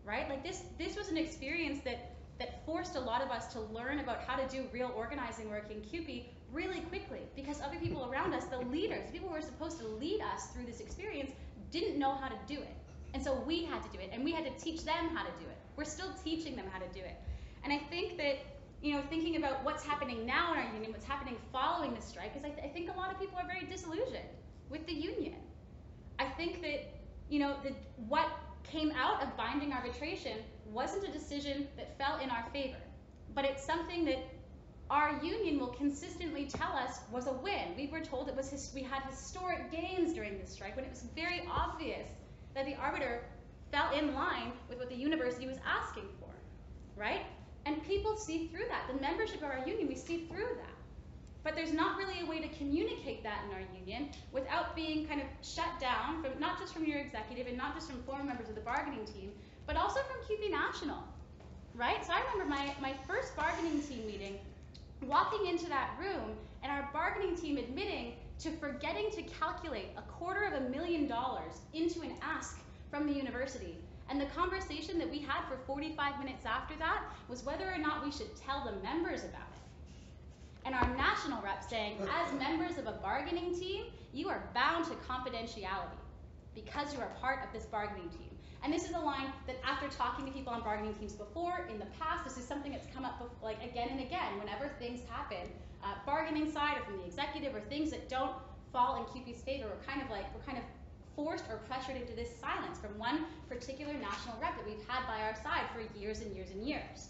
right? Like this, this was an experience that that forced a lot of us to learn about how to do real organizing work in CUPE really quickly because other people around us, the leaders, the people who were supposed to lead us through this experience, didn't know how to do it. And so we had to do it, and we had to teach them how to do it. We're still teaching them how to do it. And I think that, you know, thinking about what's happening now in our union, what's happening following the strike, is I, th- I think a lot of people are very disillusioned with the union. I think that, you know, the, what came out of binding arbitration wasn't a decision that fell in our favor, but it's something that our union will consistently tell us was a win. We were told it was his, we had historic gains during this strike when it was very obvious that the arbiter fell in line with what the university was asking for, right? And people see through that. The membership of our union, we see through that. But there's not really a way to communicate that in our union without being kind of shut down from not just from your executive and not just from former members of the bargaining team, but also from CUPE National, right? So I remember my, my first bargaining team meeting, walking into that room and our bargaining team admitting to forgetting to calculate a quarter of a million dollars into an ask from the university. And the conversation that we had for 45 minutes after that was whether or not we should tell the members about it. And our national rep saying, as members of a bargaining team, you are bound to confidentiality because you are part of this bargaining team. And this is a line that after talking to people on bargaining teams before, in the past, this is something that's come up like again and again whenever things happen, uh, bargaining side or from the executive or things that don't fall in CUPE's favor, we're kind of like, we're kind of forced or pressured into this silence from one particular national rep that we've had by our side for years and years and years.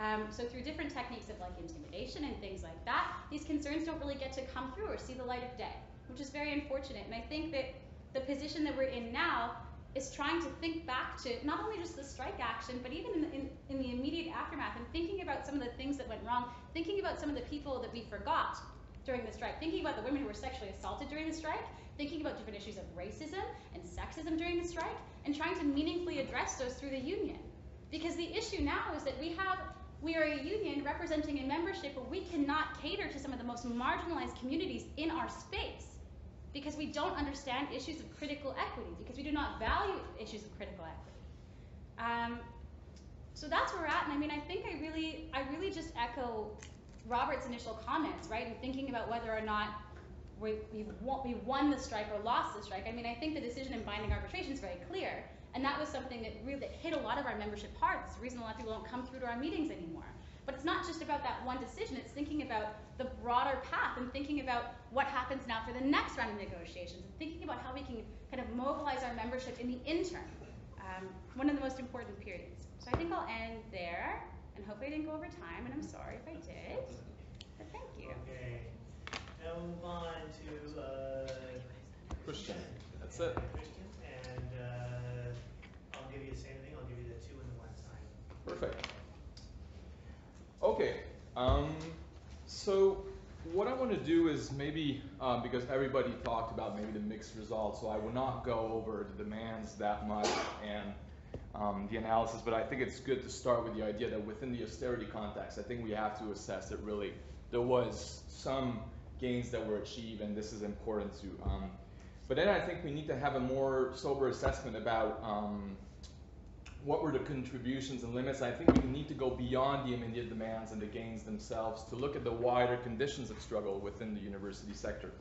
Um, so through different techniques of like intimidation and things like that, these concerns don't really get to come through or see the light of day, which is very unfortunate. And I think that the position that we're in now is trying to think back to not only just the strike action, but even in the, in, in the immediate aftermath and thinking about some of the things that went wrong, thinking about some of the people that we forgot during the strike, thinking about the women who were sexually assaulted during the strike, thinking about different issues of racism and sexism during the strike, and trying to meaningfully address those through the union. Because the issue now is that we have we are a union representing a membership where we cannot cater to some of the most marginalized communities in our space because we don't understand issues of critical equity, because we do not value issues of critical equity. Um, so that's where we're at, and I mean, I think I really, I really just echo Robert's initial comments, right? And thinking about whether or not we, we've, won, we won the strike or lost the strike. I mean, I think the decision in binding arbitration is very clear, and that was something that really that hit a lot of our membership hard. It's the reason a lot of people don't come through to our meetings anymore. But it's not just about that one decision, it's thinking about the broader path and thinking about what happens now for the next round of negotiations and thinking about how we can kind of mobilize our membership in the interim, um, one of the most important periods. So I think I'll end there, and hopefully I didn't go over time, and I'm sorry if I did, but thank you. Okay, now we'll move on to, uh. Christian, that's it. Christian, and, uh, I'll give you the same thing, I'll give you the two and the one sign. Perfect. Okay, um, so what I want to do is maybe, um, because everybody talked about maybe the mixed results, so I will not go over the demands that much and um, the analysis, but I think it's good to start with the idea that within the austerity context, I think we have to assess that really there was some gains that were achieved, and this is important to. Um, but then I think we need to have a more sober assessment about um, what were the contributions and limits. I think we need to go beyond the immediate demands and the gains themselves to look at the wider conditions of struggle within the university sector.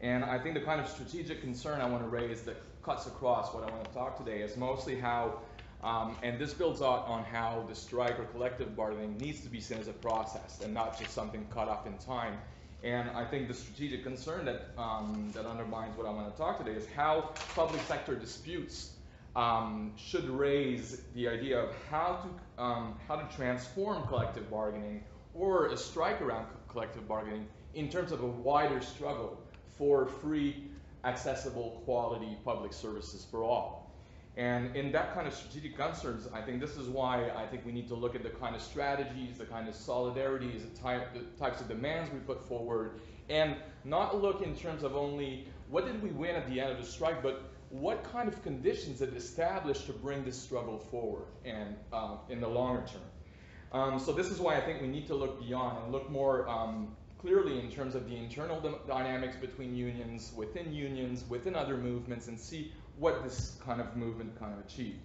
And I think the kind of strategic concern I want to raise that cuts across what I want to talk today is mostly how, um, and this builds out on how the strike or collective bargaining needs to be seen as a process and not just something cut off in time. And I think the strategic concern that, um, that undermines what I want to talk today is how public sector disputes um, should raise the idea of how to um, how to transform collective bargaining or a strike around collective bargaining in terms of a wider struggle for free, accessible, quality public services for all. And in that kind of strategic concerns, I think this is why I think we need to look at the kind of strategies, the kind of solidarities, the, type, the types of demands we put forward, and not look in terms of only what did we win at the end of the strike, but what kind of conditions it established to bring this struggle forward and uh, in the longer term. Um, so this is why I think we need to look beyond and look more um, clearly in terms of the internal dynamics between unions, within unions, within other movements, and see what this kind of movement kind of achieved.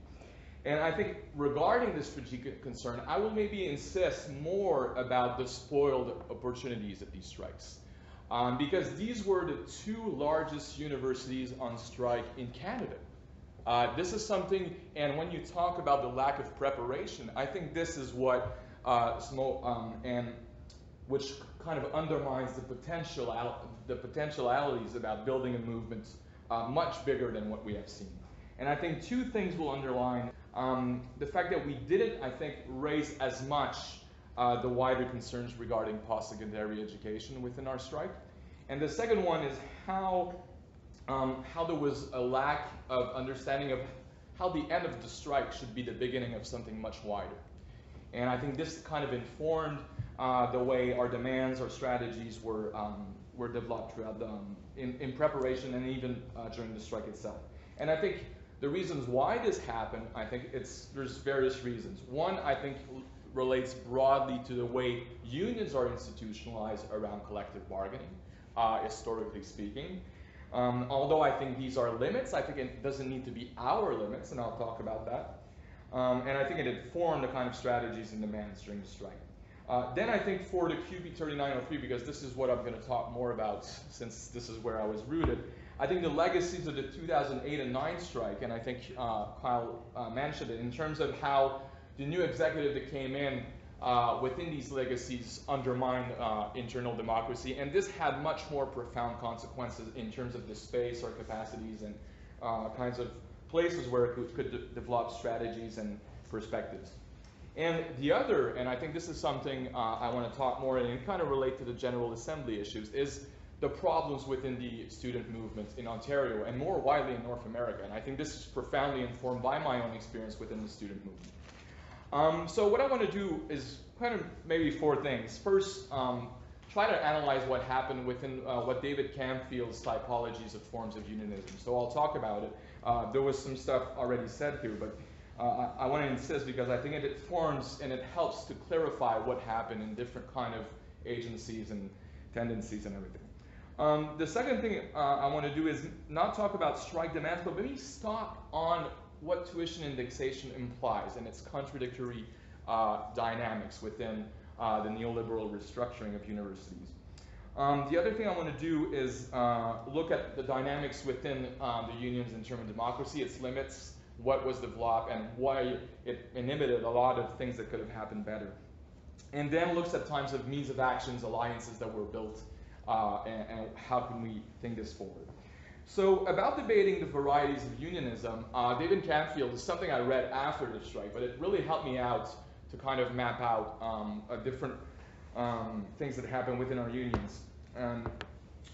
And I think regarding this strategic concern, I will maybe insist more about the spoiled opportunities of these strikes. Um, because these were the two largest universities on strike in Canada. Uh, this is something, and when you talk about the lack of preparation, I think this is what uh, small, um, and which kind of undermines the potential the potentialities about building a movement uh, much bigger than what we have seen. And I think two things will underline um, the fact that we didn't, I think, raise as much uh, the wider concerns regarding post-secondary education within our strike. And the second one is how, um, how there was a lack of understanding of how the end of the strike should be the beginning of something much wider. And I think this kind of informed uh, the way our demands, our strategies were, um, were developed throughout the, um, in, in preparation and even uh, during the strike itself. And I think the reasons why this happened, I think it's, there's various reasons. One, I think relates broadly to the way unions are institutionalized around collective bargaining, uh, historically speaking. Um, although I think these are limits, I think it doesn't need to be our limits, and I'll talk about that. Um, and I think it informed the kind of strategies and demands during the strike. Uh, then I think for the CUPE 3903, because this is what I'm going to talk more about since this is where I was rooted, I think the legacies of the 2008 and 9 strike, and I think uh, Kyle uh, mentioned it, in terms of how the new executive that came in uh, within these legacies undermined uh, internal democracy. And this had much more profound consequences in terms of the space or capacities and uh, kinds of places where it could, could de develop strategies and perspectives. And the other, and I think this is something uh, I want to talk more and kind of relate to the General Assembly issues, is the problems within the student movement in Ontario and more widely in North America. And I think this is profoundly informed by my own experience within the student movement. Um, so what I want to do is kind of maybe four things. First, um, try to analyze what happened within uh, what David Camfield's typologies of forms of unionism. So I'll talk about it. Uh, there was some stuff already said here, but uh, I, I want to insist because I think it, it forms and it helps to clarify what happened in different kind of agencies and tendencies and everything. Um, the second thing uh, I want to do is not talk about strike demands, but maybe stop on what tuition indexation implies and its contradictory uh, dynamics within uh, the neoliberal restructuring of universities. Um, the other thing I want to do is uh, look at the dynamics within um, the unions in of democracy, its limits, what was developed, and why it inhibited a lot of things that could have happened better. And then looks at times of means of actions, alliances that were built, uh, and, and, how can we think this forward. So about debating the varieties of unionism, uh, David Camfield is something I read after the strike, but it really helped me out to kind of map out um, different um, things that happen within our unions. Um,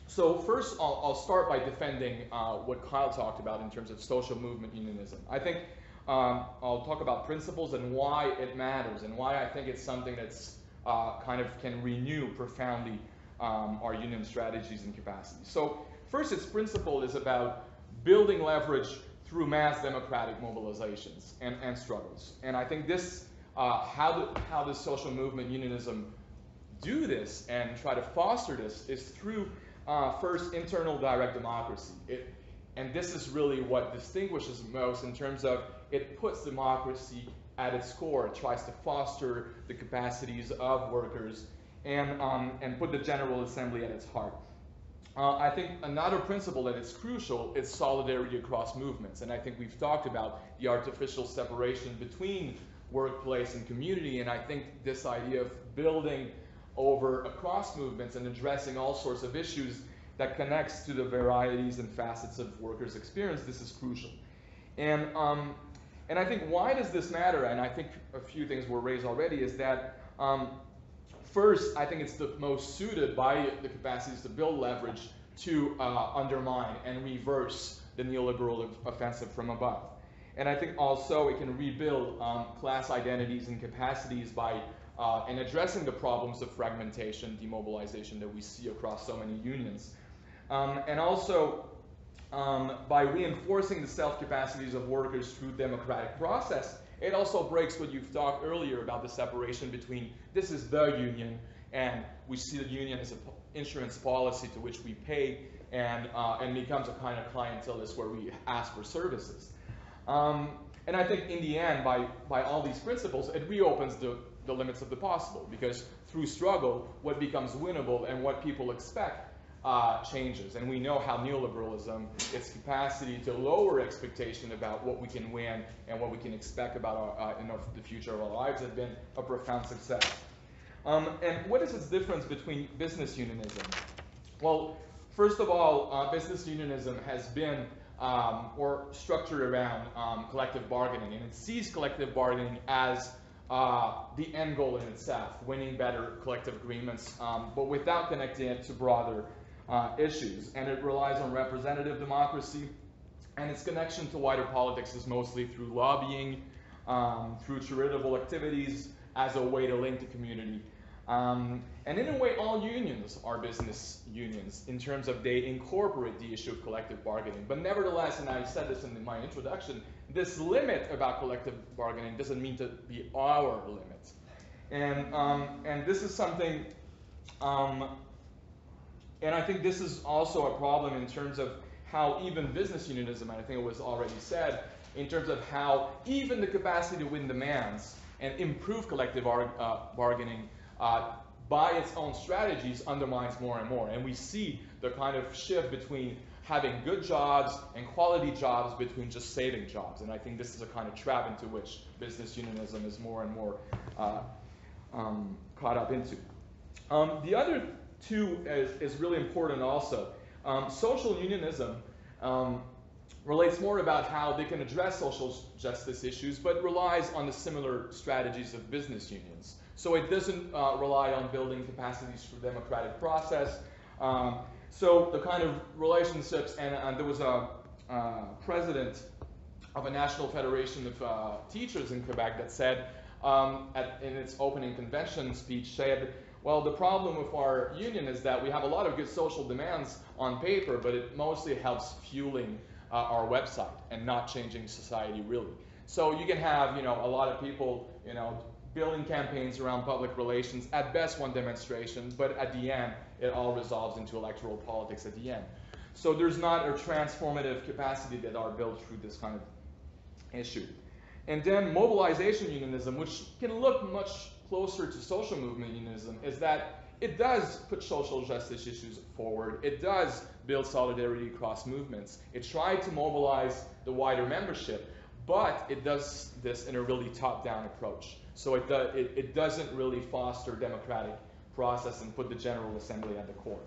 so first, I'll, I'll, start by defending uh, what Kyle talked about in terms of social movement unionism. I think um, I'll talk about principles and why it matters and why I think it's something that's uh, kind of can renew profoundly um, our union strategies and capacities. So first, its principle is about building leverage through mass democratic mobilizations and, and struggles. And I think this uh, how, the, how the social movement unionism do this and try to foster this is through uh, first internal direct democracy. It, and this is really what distinguishes most in terms of it puts democracy at its core. It tries to foster the capacities of workers and, um, and put the General Assembly at its heart. Uh, I think another principle that is crucial is solidarity across movements. And I think we've talked about the artificial separation between workplace and community. And I think this idea of building over across movements and addressing all sorts of issues that connects to the varieties and facets of workers' experience, this is crucial. And, um, and I think why does this matter? And I think a few things were raised already is that um, first, I think it's the most suited by the capacities to build leverage to uh, undermine and reverse the neoliberal offensive from above. And I think also it can rebuild um, class identities and capacities by uh, and addressing the problems of fragmentation, demobilization that we see across so many unions. Um, and also um, by reinforcing the self-capacities of workers through democratic process, it also breaks what you've talked earlier about the separation between this is the union and we see the union as an insurance policy to which we pay and, uh, and becomes a kind of clientelist where we ask for services. Um, and I think in the end, by, by all these principles, it reopens the, the limits of the possible because through struggle, what becomes winnable and what people expect uh, changes. And we know how neoliberalism, its capacity to lower expectation about what we can win and what we can expect about our, uh, in our, the future of our lives, has been a profound success. Um, and what is its difference between business unionism? Well, first of all, uh, business unionism has been um, or structured around um, collective bargaining, and it sees collective bargaining as uh, the end goal in itself, winning better collective agreements, um, but without connecting it to broader uh, issues. And it relies on representative democracy, and its connection to wider politics is mostly through lobbying, um, through charitable activities as a way to link the community um, and in a way, all unions are business unions in terms of they incorporate the issue of collective bargaining. But nevertheless, and I said this in my introduction, this limit about collective bargaining doesn't mean to be our limit. And, um, and this is something, um, and I think this is also a problem in terms of how even business unionism, and I think it was already said, in terms of how even the capacity to win demands and improve collective uh, bargaining uh, by its own strategies undermines more and more. And we see the kind of shift between having good jobs and quality jobs between just saving jobs. And I think this is a kind of trap into which business unionism is more and more uh, um, caught up into. Um, the other two is, is really important also. Um, social unionism um, relates more about how they can address social justice issues, but relies on the similar strategies of business unions. So it doesn't uh, rely on building capacities for democratic process, Um, so the kind of relationships, and, and there was a uh, president of a national federation of uh, teachers in Quebec that said, um, at, in its opening convention speech, said, well, the problem with our union is that we have a lot of good social demands on paper, but it mostly helps fueling uh, our website and not changing society really. So you can have, you know, a lot of people, you know, building campaigns around public relations, at best one demonstration, but at the end, it all resolves into electoral politics at the end. So there's not a transformative capacity that are built through this kind of issue. And then mobilization unionism, which can look much closer to social movement unionism, is that it does put social justice issues forward. It does build solidarity across movements. It tried to mobilize the wider membership, but it does this in a really top-down approach. So it, do, it, it doesn't really foster democratic process and put the General Assembly at the core.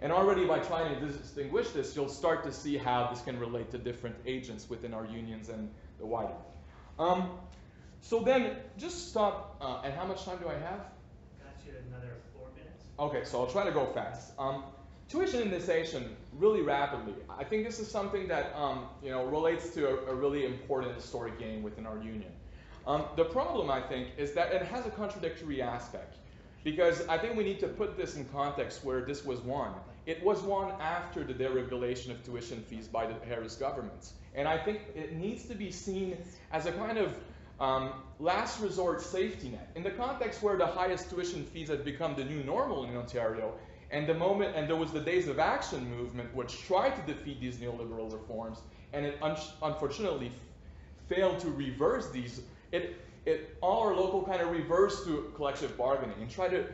And already by trying to distinguish this, you'll start to see how this can relate to different agents within our unions and the wider. Um, so then, just stop, uh, and how much time do I have? Got you another four minutes. Okay, so I'll try to go fast. Um, tuition indexation, really rapidly. I think this is something that um, you know relates to a, a, really important historic game within our union. Um, the problem, I think, is that it has a contradictory aspect. Because I think we need to put this in context where this was won. It was won after the deregulation of tuition fees by the Harris government. And I think it needs to be seen as a kind of um, last resort safety net. In the context where the highest tuition fees had become the new normal in Ontario, and the moment, and there was the Days of Action movement, which tried to defeat these neoliberal reforms, and it un unfortunately failed to reverse these. It it, all our local kind of reverse to collective bargaining and try to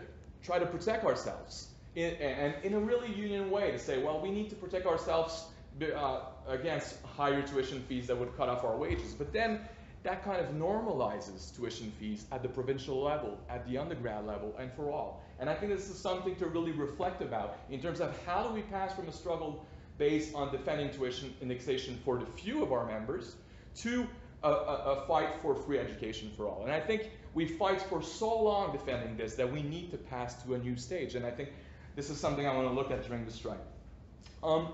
try to protect ourselves in, and in a really union way to say, well, we need to protect ourselves uh, against higher tuition fees that would cut off our wages. But then that kind of normalizes tuition fees at the provincial level, at the undergrad level, and for all. And I think this is something to really reflect about in terms of how do we pass from a struggle based on defending tuition indexation for the few of our members to a, a, a, fight for free education for all. And I think we fight for so long defending this that we need to pass to a new stage. And I think this is something I want to look at during the strike. Um,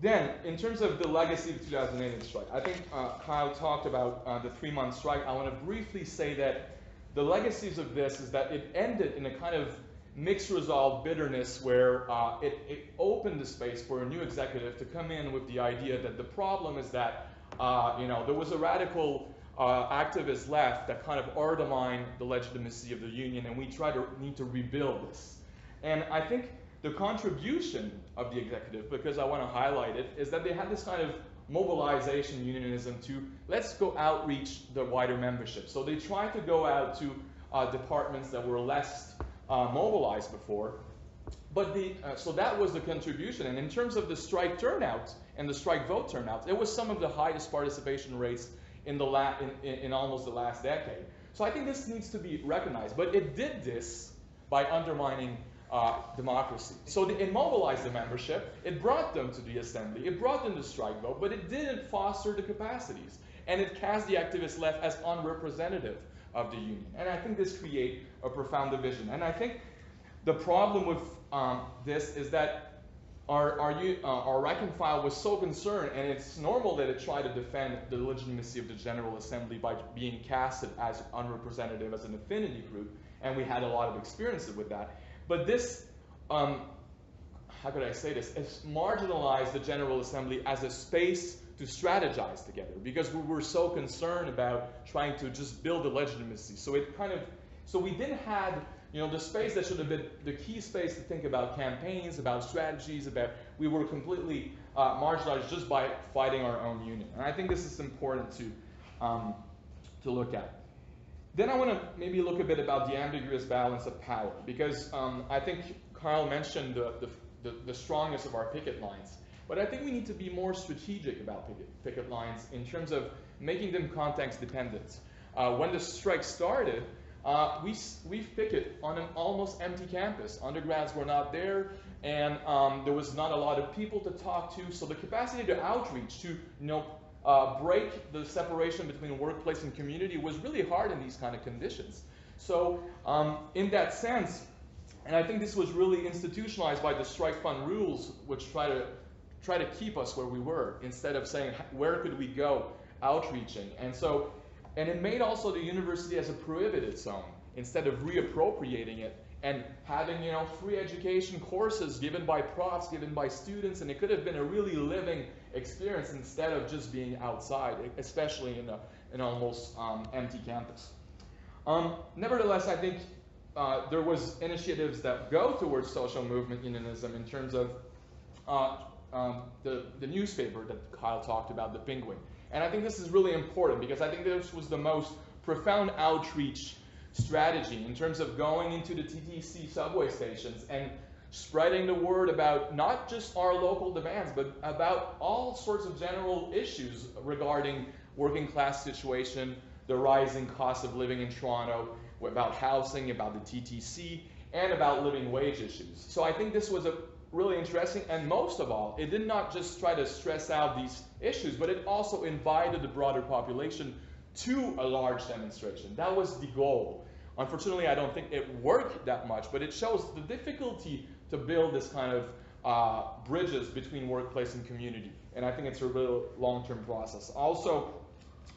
then, in terms of the legacy of the 2008 strike, I think uh, Kyle talked about uh, the three-month strike. I want to briefly say that the legacies of this is that it ended in a kind of mixed resolve bitterness where uh, it, it opened the space for a new executive to come in with the idea that the problem is that uh, you know, there was a radical uh, activist left that kind of undermined the legitimacy of the union, and we try to need to rebuild this. And I think the contribution of the executive, because I want to highlight it, is that they had this kind of mobilization unionism to let's go outreach the wider membership. So they tried to go out to uh, departments that were less uh, mobilized before. But the, uh, so that was the contribution. And in terms of the strike turnout, and the strike vote turnout. It was some of the highest participation rates in, the la- in, in, in almost the last decade. So I think this needs to be recognized. But it did this by undermining uh, democracy. So it mobilized the membership, it brought them to the assembly, it brought them to strike vote, but it didn't foster the capacities. And it cast the activist left as unrepresentative of the union. And I think this creates a profound division. And I think the problem with um, this is that our, our, uh, our file was so concerned, and it's normal that it tried to defend the legitimacy of the General Assembly by being casted as unrepresentative as an affinity group, and we had a lot of experiences with that. But this, um, how could I say this, it's marginalized the General Assembly as a space to strategize together because we were so concerned about trying to just build a legitimacy. So it kind of, so we didn't have you know, the space that should have been the key space to think about campaigns, about strategies, about we were completely uh, marginalized just by fighting our own union. And I think this is important to, um, to look at. Then I want to maybe look a bit about the ambiguous balance of power, because um, I think Carl mentioned the, the, the, the strongest of our picket lines. But I think we need to be more strategic about picket, picket lines in terms of making them context dependent. Uh, when the strike started, uh, we, we picket on an almost empty campus. Undergrads were not there, and um, there was not a lot of people to talk to. So the capacity to outreach, to you know, uh, break the separation between workplace and community was really hard in these kind of conditions. So um, in that sense, and I think this was really institutionalized by the strike fund rules, which try to try to keep us where we were instead of saying where could we go outreaching. And so, and it made also the university as a prohibited zone instead of reappropriating it and having you know free education courses given by profs, given by students, and it could have been a really living experience instead of just being outside, especially in a, an almost um, empty campus. Um, nevertheless, I think uh, there was initiatives that go towards social movement unionism in terms of uh, um, the, the newspaper that Kyle talked about, the Penguin. And I think this is really important because I think this was the most profound outreach strategy in terms of going into the TTC subway stations and spreading the word about not just our local demands, but about all sorts of general issues regarding working class situation, the rising cost of living in Toronto, about housing, about the TTC, and about living wage issues. So I think this was a really interesting, and most of all, it did not just try to stress out these issues, but it also invited the broader population to a large demonstration. That was the goal. Unfortunately, I don't think it worked that much, but it shows the difficulty to build this kind of uh, bridges between workplace and community. And I think it's a real long-term process. Also,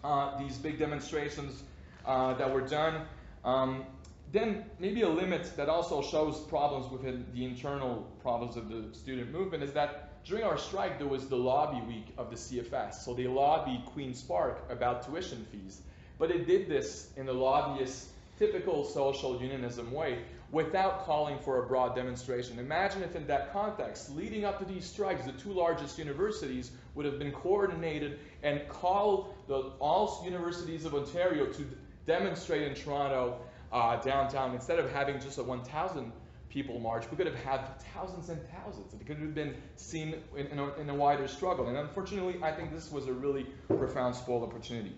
uh, these big demonstrations uh, that were done, um, then maybe a limit that also shows problems within the internal problems of the student movement is that during our strike there was the lobby week of the CFS. So they lobbied Queen's Park about tuition fees. But it did this in the lobbyist typical social unionism way without calling for a broad demonstration. Imagine if in that context, leading up to these strikes, the two largest universities would have been coordinated and called the, all universities of Ontario to demonstrate in Toronto uh, downtown. Instead of having just a 1,000 people march, we could have had thousands and thousands. It could have been seen in, in, a, in a wider struggle. And unfortunately, I think this was a really profound spoil opportunity.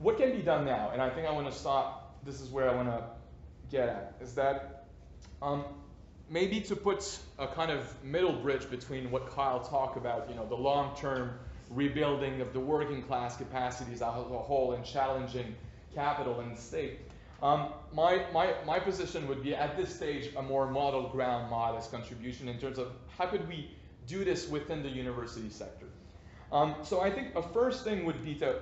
What can be done now? And I think I want to stop. This is where I want to get at. Is that um, maybe to put a kind of middle bridge between what Kyle talked about, you know, the long-term rebuilding of the working class capacities as a whole and challenging capital and state. Um, my, my, my position would be at this stage a more model ground modest contribution in terms of how could we do this within the university sector. Um, so I think a first thing would be to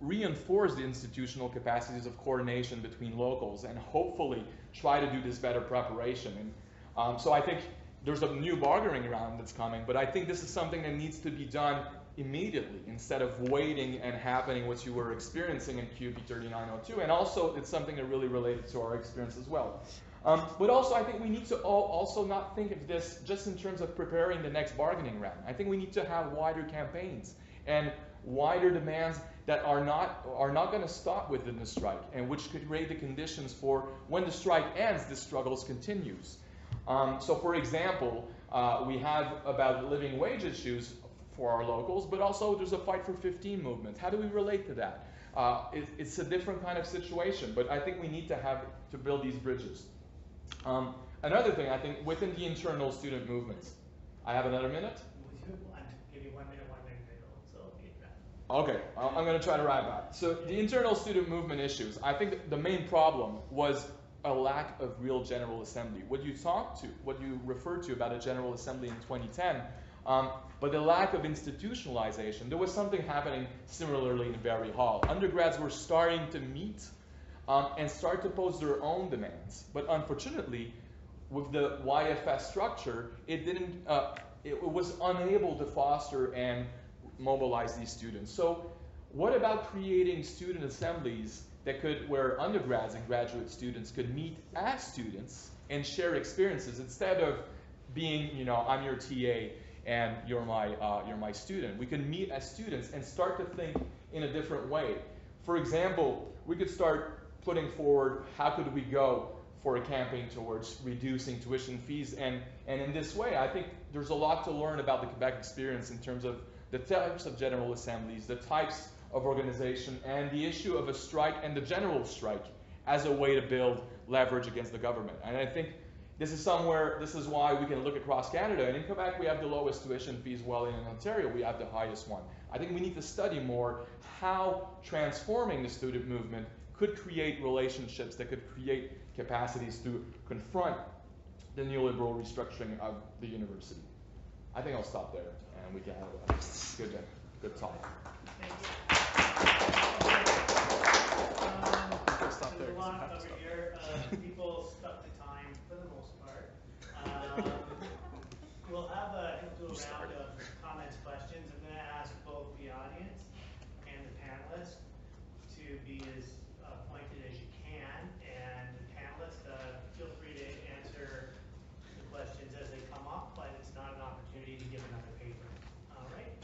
reinforce the institutional capacities of coordination between locals and hopefully try to do this better preparation. And um, so I think there's a new bargaining round that's coming, but I think this is something that needs to be done immediately instead of waiting and happening what you were experiencing in CUPE 3902. And also, it's something that really related to our experience as well. Um, but also, I think we need to also not think of this just in terms of preparing the next bargaining round. I think we need to have wider campaigns and wider demands that are not are not going to stop within the strike, and which could create the conditions for when the strike ends, the struggles continues. Um, so, for example, uh, we have about living wage issues for our locals, but also there's a fight for 15 movement. How do we relate to that? Uh, it, it's a different kind of situation, but I think we need to have to build these bridges. Um, another thing, I think, within the internal student movements. I have another minute. Give me one minute, one minute, so Okay, I'm going to try to wrap up. So the internal student movement issues, I think the main problem was a lack of real General Assembly. What you talked to, what you referred to about a General Assembly in 2010, um, but the lack of institutionalization. There was something happening similarly in Vari Hall. Undergrads were starting to meet um, and start to pose their own demands. But unfortunately, with the YFS structure, it didn't. Uh, it was unable to foster and mobilize these students. So, what about creating student assemblies that could, where undergrads and graduate students could meet as students and share experiences instead of being, you know, I'm your TA and you're my, uh, you're my student. We can meet as students and start to think in a different way. For example, we could start putting forward how could we go for a campaign towards reducing tuition fees. And, and in this way, I think there's a lot to learn about the Quebec experience in terms of the types of general assemblies, the types of organization, and the issue of a strike and the general strike as a way to build leverage against the government. And I think this is somewhere, this is why we can look across Canada. And in Quebec, we have the lowest tuition fees, while in Ontario, we have the highest one. I think we need to study more how transforming the student movement could create relationships, that could create capacities to confront the neoliberal restructuring of the university. I think I'll stop there and we can have a good, good talk. Um, We'll stop there, There's a 'cause I lot have to over stop. here, uh, people stuck to time for the most part. Um, We'll have a, we'll do a round of comments, questions, I'm gonna ask both the audience and the panelists to be as uh, pointed as you can, and the panelists, uh, feel free to answer the questions as they come up, but it's not an opportunity to give another paper, all right?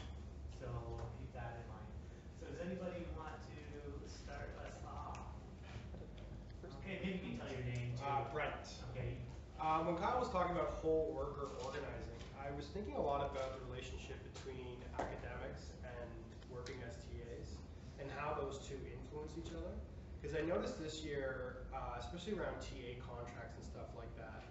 So we'll keep that in mind. So does anybody want to start us off? Okay, maybe you can tell your name too. Uh, Brent. Okay, Um, when Kyle was talking about whole worker organizing, I was thinking a lot about the relationship between academics and working as TAs and how those two influence each other. Because I noticed this year, uh, especially around TA contracts and stuff like that,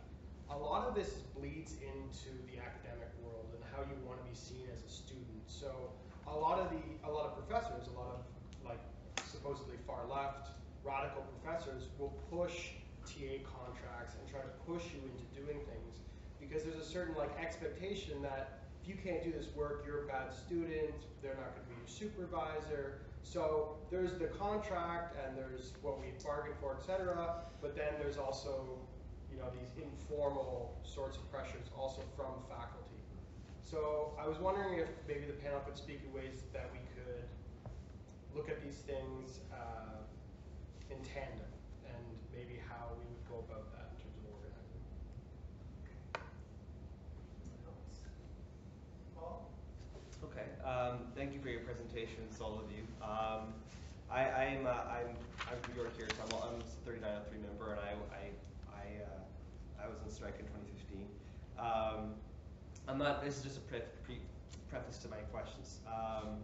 a lot of this bleeds into the academic world and how you want to be seen as a student. So a lot of the, a lot of professors, a lot of like supposedly far left radical professors will push TA contracts and try to push you into doing things because there's a certain like expectation that if you can't do this work, you're a bad student, they're not going to be your supervisor. So there's the contract and there's what we bargained for, etc. But then there's also, you know, these informal sorts of pressures also from faculty. So I was wondering if maybe the panel could speak in ways that we could look at these things uh, in tandem and maybe how we would go about that in terms of organizing. Paul? Okay, um, thank you for your presentations, all of you. Um, I, I'm, uh, I'm, I'm from York here, so I'm, a 3903 member, and I, I, I, uh, I was on strike in 2015. Um, I'm not, this is just a pre- pre- preface to my questions. Um,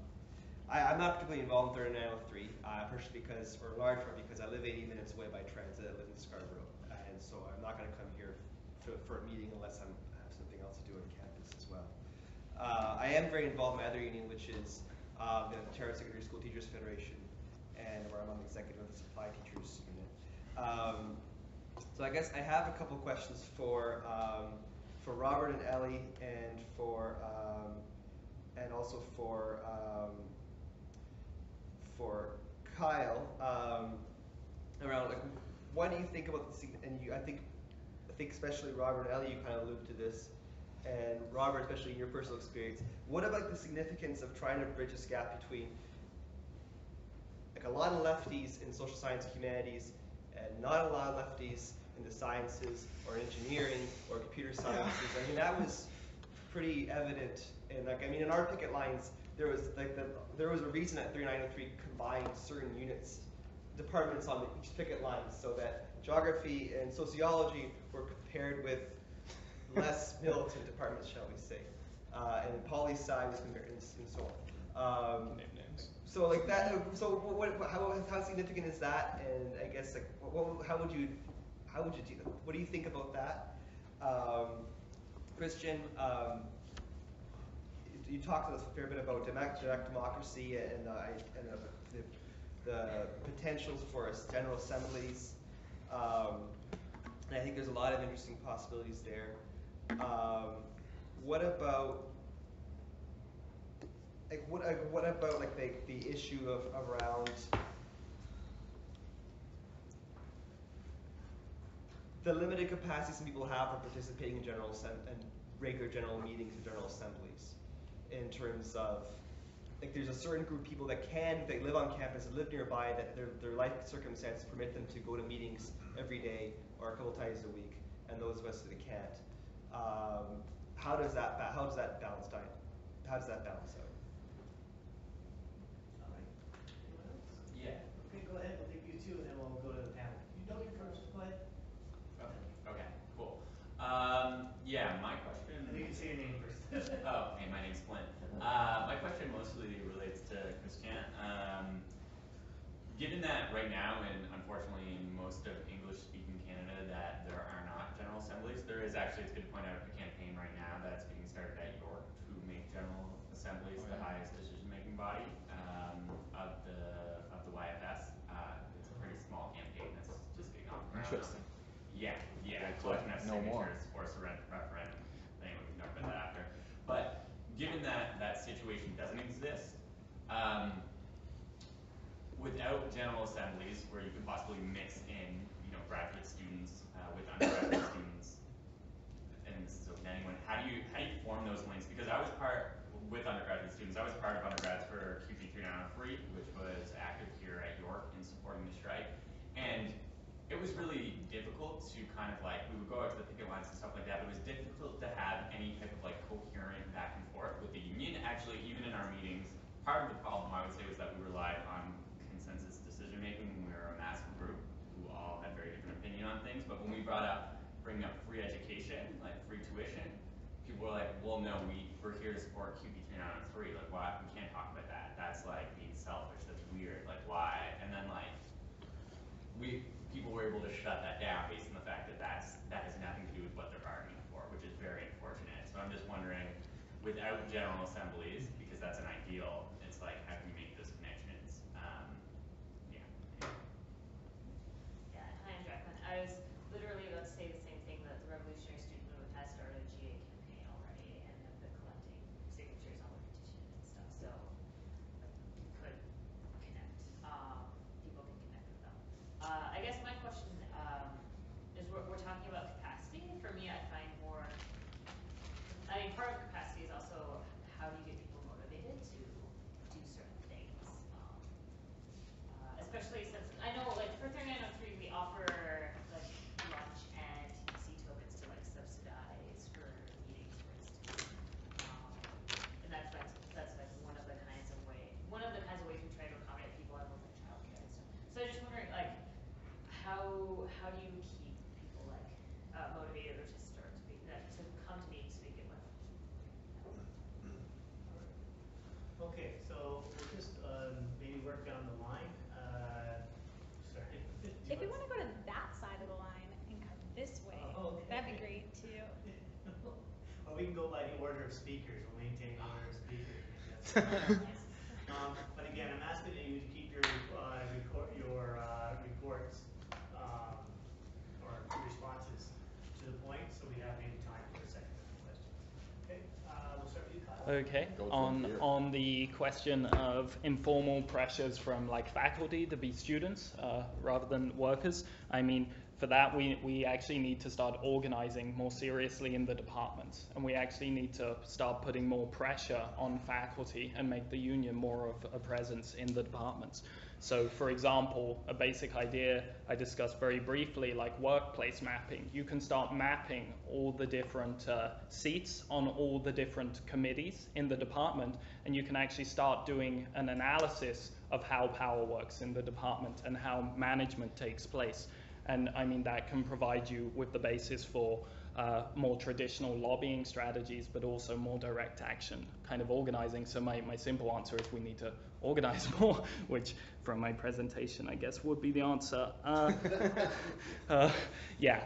I, I'm not particularly involved in 3903, uh, partially because, or large part because I live 80 minutes away by transit, I live in Scarborough, and so I'm not gonna come here for, a meeting unless I have something else to do on campus as well. Uh, I am very involved in my other union, which is um, the Ontario Secondary School Teachers Federation, and where I'm on the executive of the Supply Teachers Unit. Um, so I guess I have a couple questions for um, for Robert and Ellie, and for um, and also for um, for Kyle um, around like what do you think about the and you I think I think especially Robert and Ellie you kind of alluded to this and Robert, especially in your personal experience, what about the significance of trying to bridge this gap between like a lot of lefties in social science and humanities and not a lot of lefties in the sciences or engineering or computer sciences? I mean, that was pretty evident. And like, I mean, in our picket lines, there was like the, there was a reason that 3903 combined certain units, departments on each picket line, so that geography and sociology were compared with less militant departments, shall we say. Uh, and poli sci was compared, and, and so on. Um, Name names. so like that. So what, what, how, how significant is that? And I guess like what, how would you how would you do? What do you think about that? Um, Christian, um, you talked to us a fair bit about direct, direct democracy and, uh, and uh, the, the potentials for us general assemblies. Um, and I think there's a lot of interesting possibilities there. Um, what about like what like, what about like the the issue of around the limited capacity some people have for participating in general and regular general meetings and general assemblies in terms of like there's a certain group of people that can they live on campus and live nearby that their, their life circumstances permit them to go to meetings every day or a couple times a week and those of us that can't um, how does that how does that balance out how does that balance out All right. Anyone else? Yeah. Okay, go ahead, we'll take you two, and then we'll go to the panel. You know your first, go ahead. Oh, okay, cool. Um, yeah, my question. And you can say your name first. Oh, hey, my name's Flint. Uh, my question mostly relates to Christian. Um, given that right now, and unfortunately in most of English-speaking Canada, that there are not general assemblies, there is actually, it's good to point out, a campaign right now that's being started at York to make general assemblies the highest decision-making body um, of the of the YFS. Uh, it's a pretty small campaign that's just getting off the ground. Interesting. Yeah, yeah, collection of more. signatures, force a re- referendum, anyway, we can talk about that after. But, given that that situation doesn't exist, um, without general assemblies where you could possibly mix in, you know, graduate students, uh, with undergraduate students, and this is open to anyone, how do you, how do you form those links? Because I was part, with undergraduate students, I was part of undergrads for CUPE three nine oh three, which was active here at York in supporting the strike. And it was really difficult to kind of like, we would go out to the picket lines and stuff like that, but it was difficult to have any type of like coherent back and forth with the union. Actually, even in our meetings, part of the problem I would say was that we relied on consensus decision making when we were a massive group who all had very different opinion on things. But when we brought up bringing up free education, like free tuition, were like, well, no, we, we're here to support CUPE three nine oh three, like why, we can't talk about that, that's like being selfish, that's weird, like why? And then like, we, people were able to shut that down based on the fact that that's, that has nothing to do with what they're bargaining for, which is very unfortunate. So I'm just wondering, without general assemblies, because that's an ideal, it's like, how can we make those connections? Um, yeah. Yeah, hi, I'm Jacqueline. I was literally about to say the same thing, that the Revolutionary Student Movement has started a GA campaign already and have been collecting signatures on the petition and stuff, so like, you could connect, um, people can connect with them. Uh, I guess my question, um, is we're, we're talking about capacity. For me, I find more, I mean, part of capacity is also how do you get people motivated to do certain things. Um, uh, especially since, I know, like, for thirty-nine oh three, we offer, like, lunch and TTC tokens to, like, subsidize for meetings, for instance. Um, and that's, like, that's, like, one of the kinds of way, one of the kinds of ways we try to accommodate people, and with, like, childcare and stuff. So I'm just wondering, like, how, how do you keep people, like, uh, motivated or to start to be, that, to come to meetings to begin with? Okay, so we'll just, um, maybe work down the line, uh, sorry. do If you want- wanna go to that side of the line and come this way, Oh, that'd be great too. Or we can go by the order of speakers, we'll maintain the order of speakers. I think that's- Um, but again, I'm asking you to keep your, uh, record, your, uh, reports, um, or responses to the point, so we have maybe time for a second question. Okay, uh, we'll start with you, Kyle. Okay, Go on, here. on the question of informal pressures from like faculty to be students uh, rather than workers, I mean, for that we, we actually need to start organizing more seriously in the departments. And we actually need to start putting more pressure on faculty and make the union more of a presence in the departments. So, for example, a basic idea I discussed very briefly, like workplace mapping. You can start mapping all the different uh, seats on all the different committees in the department, and you can actually start doing an analysis of how power works in the department and how management takes place. And I mean, that can provide you with the basis for uh, more traditional lobbying strategies, but also more direct action kind of organizing. So my, my simple answer is we need to organize more, which from my presentation, I guess, would be the answer. Uh, uh, yeah.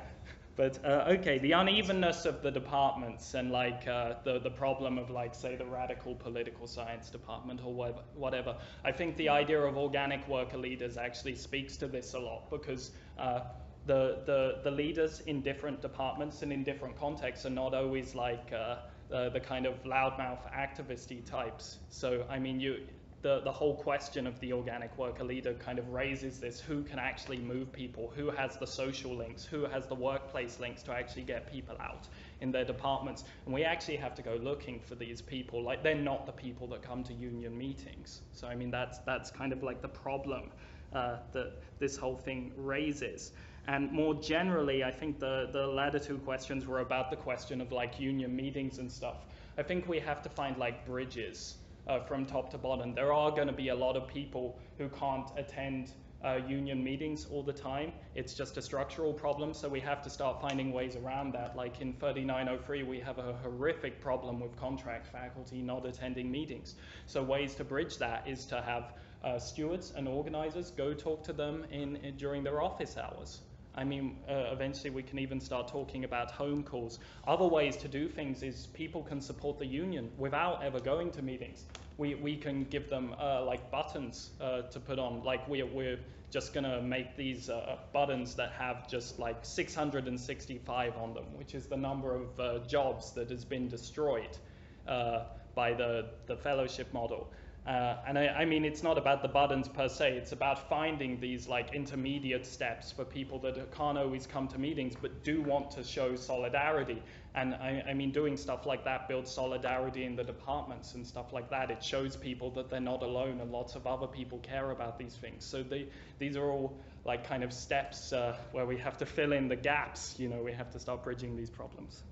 But uh, okay, the unevenness of the departments and like uh, the the problem of like say the radical political science department or whatever, whatever. I think the idea of organic worker leaders actually speaks to this a lot because uh, the, the, the leaders in different departments and in different contexts are not always like uh, the, kind of loudmouth activisty types. So, I mean, you, the, the whole question of the organic worker leader kind of raises this who can actually move people, who has the social links, who has the workplace links to actually get people out in their departments. And we actually have to go looking for these people. Like, they're not the people that come to union meetings. So, I mean, that's, that's kind of like the problem uh, that this whole thing raises. And more generally, I think the, the latter two questions were about the question of like union meetings and stuff. I think we have to find like bridges uh, from top to bottom. There are going to be a lot of people who can't attend uh, union meetings all the time. It's just a structural problem, so we have to start finding ways around that. Like in 3903, we have a horrific problem with contract faculty not attending meetings. So ways to bridge that is to have uh, stewards and organizers go talk to them in, in during their office hours. I mean, uh, eventually we can even start talking about home calls. Other ways to do things is people can support the union without ever going to meetings. we, we can give them uh, like buttons uh, to put on. Like we're, we're just gonna make these uh, buttons that have just like 665 on them, which is the number of uh, jobs that has been destroyed uh, by the, the fellowship model. Uh, and I, I, mean, it's not about the buttons per se. It's about finding these like intermediate steps for people that can't always come to meetings but do want to show solidarity. And I, I, mean, doing stuff like that builds solidarity in the departments and stuff like that. It shows people that they're not alone and lots of other people care about these things. So they, these are all like kind of steps uh, where we have to fill in the gaps. You know, we have to start bridging these problems.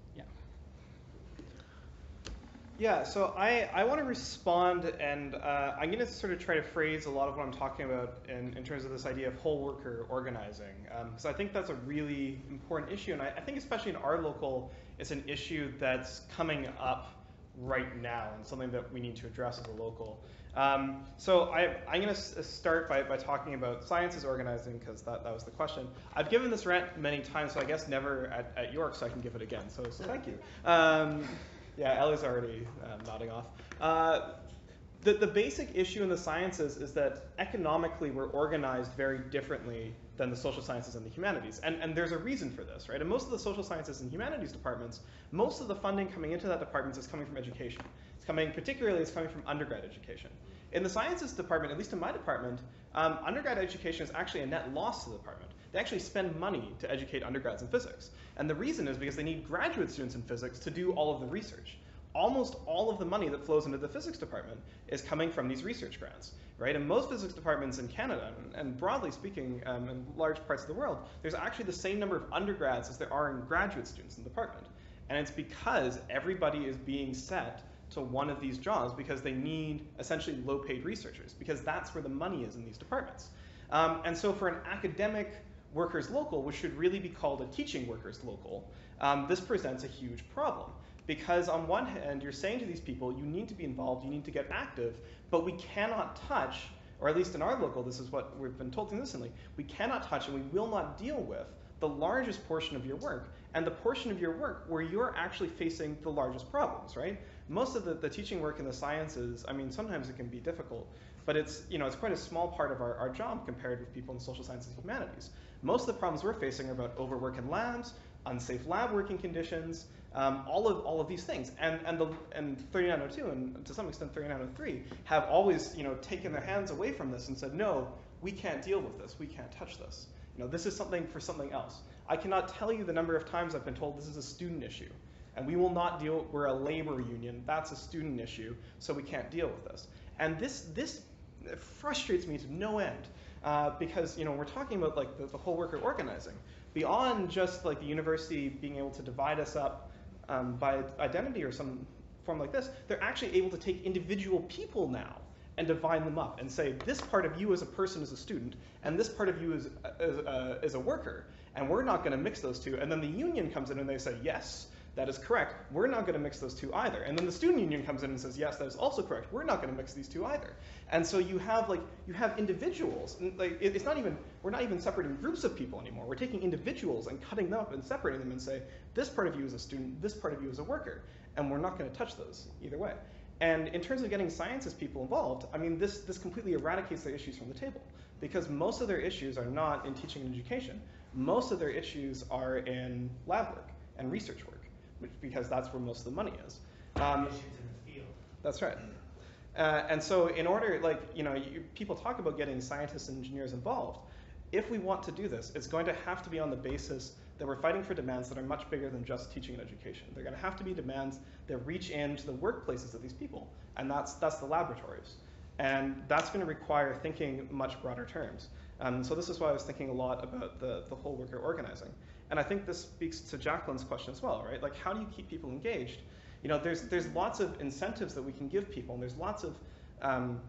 Yeah. So I, I want to respond, and uh, I'm going to sort of try to phrase a lot of what I'm talking about in, in terms of this idea of whole worker organizing, because um, I think that's a really important issue, and I, I, think especially in our local, it's an issue that's coming up right now and something that we need to address as a local. Um, so I, I, am going to start by, by talking about sciences organizing, because that, that was the question. I've given this rant many times, so I guess never at, at York, so I can give it again, so, so thank you. Um, yeah, Ellie's already um, nodding off. Uh, the, the basic issue in the sciences is that economically we're organized very differently than the social sciences and the humanities. And, and there's a reason for this, right? In most of the social sciences and humanities departments, most of the funding coming into that department is coming from education. It's coming, particularly, it's coming from undergrad education. In the sciences department, at least in my department, um, undergrad education is actually a net loss to the department. They actually spend money to educate undergrads in physics. And the reason is because they need graduate students in physics to do all of the research. Almost all of the money that flows into the physics department is coming from these research grants, right? And most physics departments in Canada, and broadly speaking, um, in large parts of the world, there's actually the same number of undergrads as there are in graduate students in the department. And it's because everybody is being set to one of these jobs because they need essentially low paid researchers, because that's where the money is in these departments. Um, and so for an academic workers local, which should really be called a teaching workers local, um, this presents a huge problem. Because on one hand, you're saying to these people, you need to be involved, you need to get active, but we cannot touch, or at least in our local, this is what we've been told consistently, we cannot touch and we will not deal with the largest portion of your work and the portion of your work where you're actually facing the largest problems, right? Most of the, the teaching work in the sciences, I mean, sometimes it can be difficult, but it's, you know, it's quite a small part of our, our job compared with people in social sciences and humanities. Most of the problems we're facing are about overwork in labs, unsafe lab working conditions, um, all of all of these things. And and the and 3902 and to some extent 3903 have always you know taken their hands away from this and said no, we can't deal with this, we can't touch this. You know this is something for something else. I cannot tell you the number of times I've been told this is a student issue. And we will not deal, we're a labor union, that's a student issue, so we can't deal with this. And this, this frustrates me to no end uh, because you know we're talking about like the, the, whole worker organizing beyond just like the university being able to divide us up um, by identity or some form like this. They're actually able to take individual people now and divide them up and say this part of you as a person is a student and this part of you is, uh, is a worker and we're not going to mix those two and then the union comes in and they say yes that is correct. We're not going to mix those two either. And then the student union comes in and says, yes, that is also correct. We're not going to mix these two either. And so you have like you have individuals, it's not even we're not even separating groups of people anymore. We're taking individuals and cutting them up and separating them and say this part of you is a student, this part of you is a worker, and we're not going to touch those either way. And in terms of getting sciences people involved, I mean this this completely eradicates their issues from the table because most of their issues are not in teaching and education. Most of their issues are in lab work and research work which, because that's where most of the money is. Um, issues in the field. That's right. Uh, and so in order, like, you know, you, people talk about getting scientists and engineers involved. If we want to do this, it's going to have to be on the basis that we're fighting for demands that are much bigger than just teaching and education. They're going to have to be demands that reach into the workplaces of these people, and that's, that's the laboratories. And that's going to require thinking much broader terms. Um, so this is why I was thinking a lot about the, the whole worker organizing. And I think this speaks to Jacqueline's question as well, right? Like, how do you keep people engaged? You know, there's there's lots of incentives that we can give people, and there's lots of um,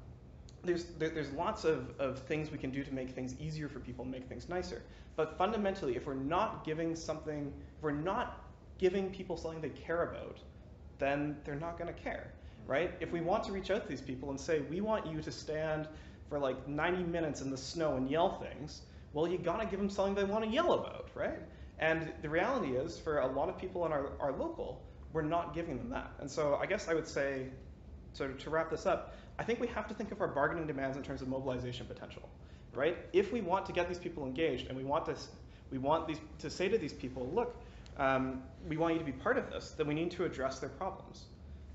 there's there, there's lots of, of things we can do to make things easier for people and make things nicer. But fundamentally, if we're not giving something, if we're not giving people something they care about, then they're not going to care, right? If we want to reach out to these people and say, we want you to stand for like 90 minutes in the snow and yell things, well, you got to give them something they want to yell about, right? And the reality is, for a lot of people in our, our local, we're not giving them that. And so I guess I would say, so to wrap this up, I think we have to think of our bargaining demands in terms of mobilization potential, right? If we want to get these people engaged and we want this, we want these to say to these people, look, um, we want you to be part of this, then we need to address their problems,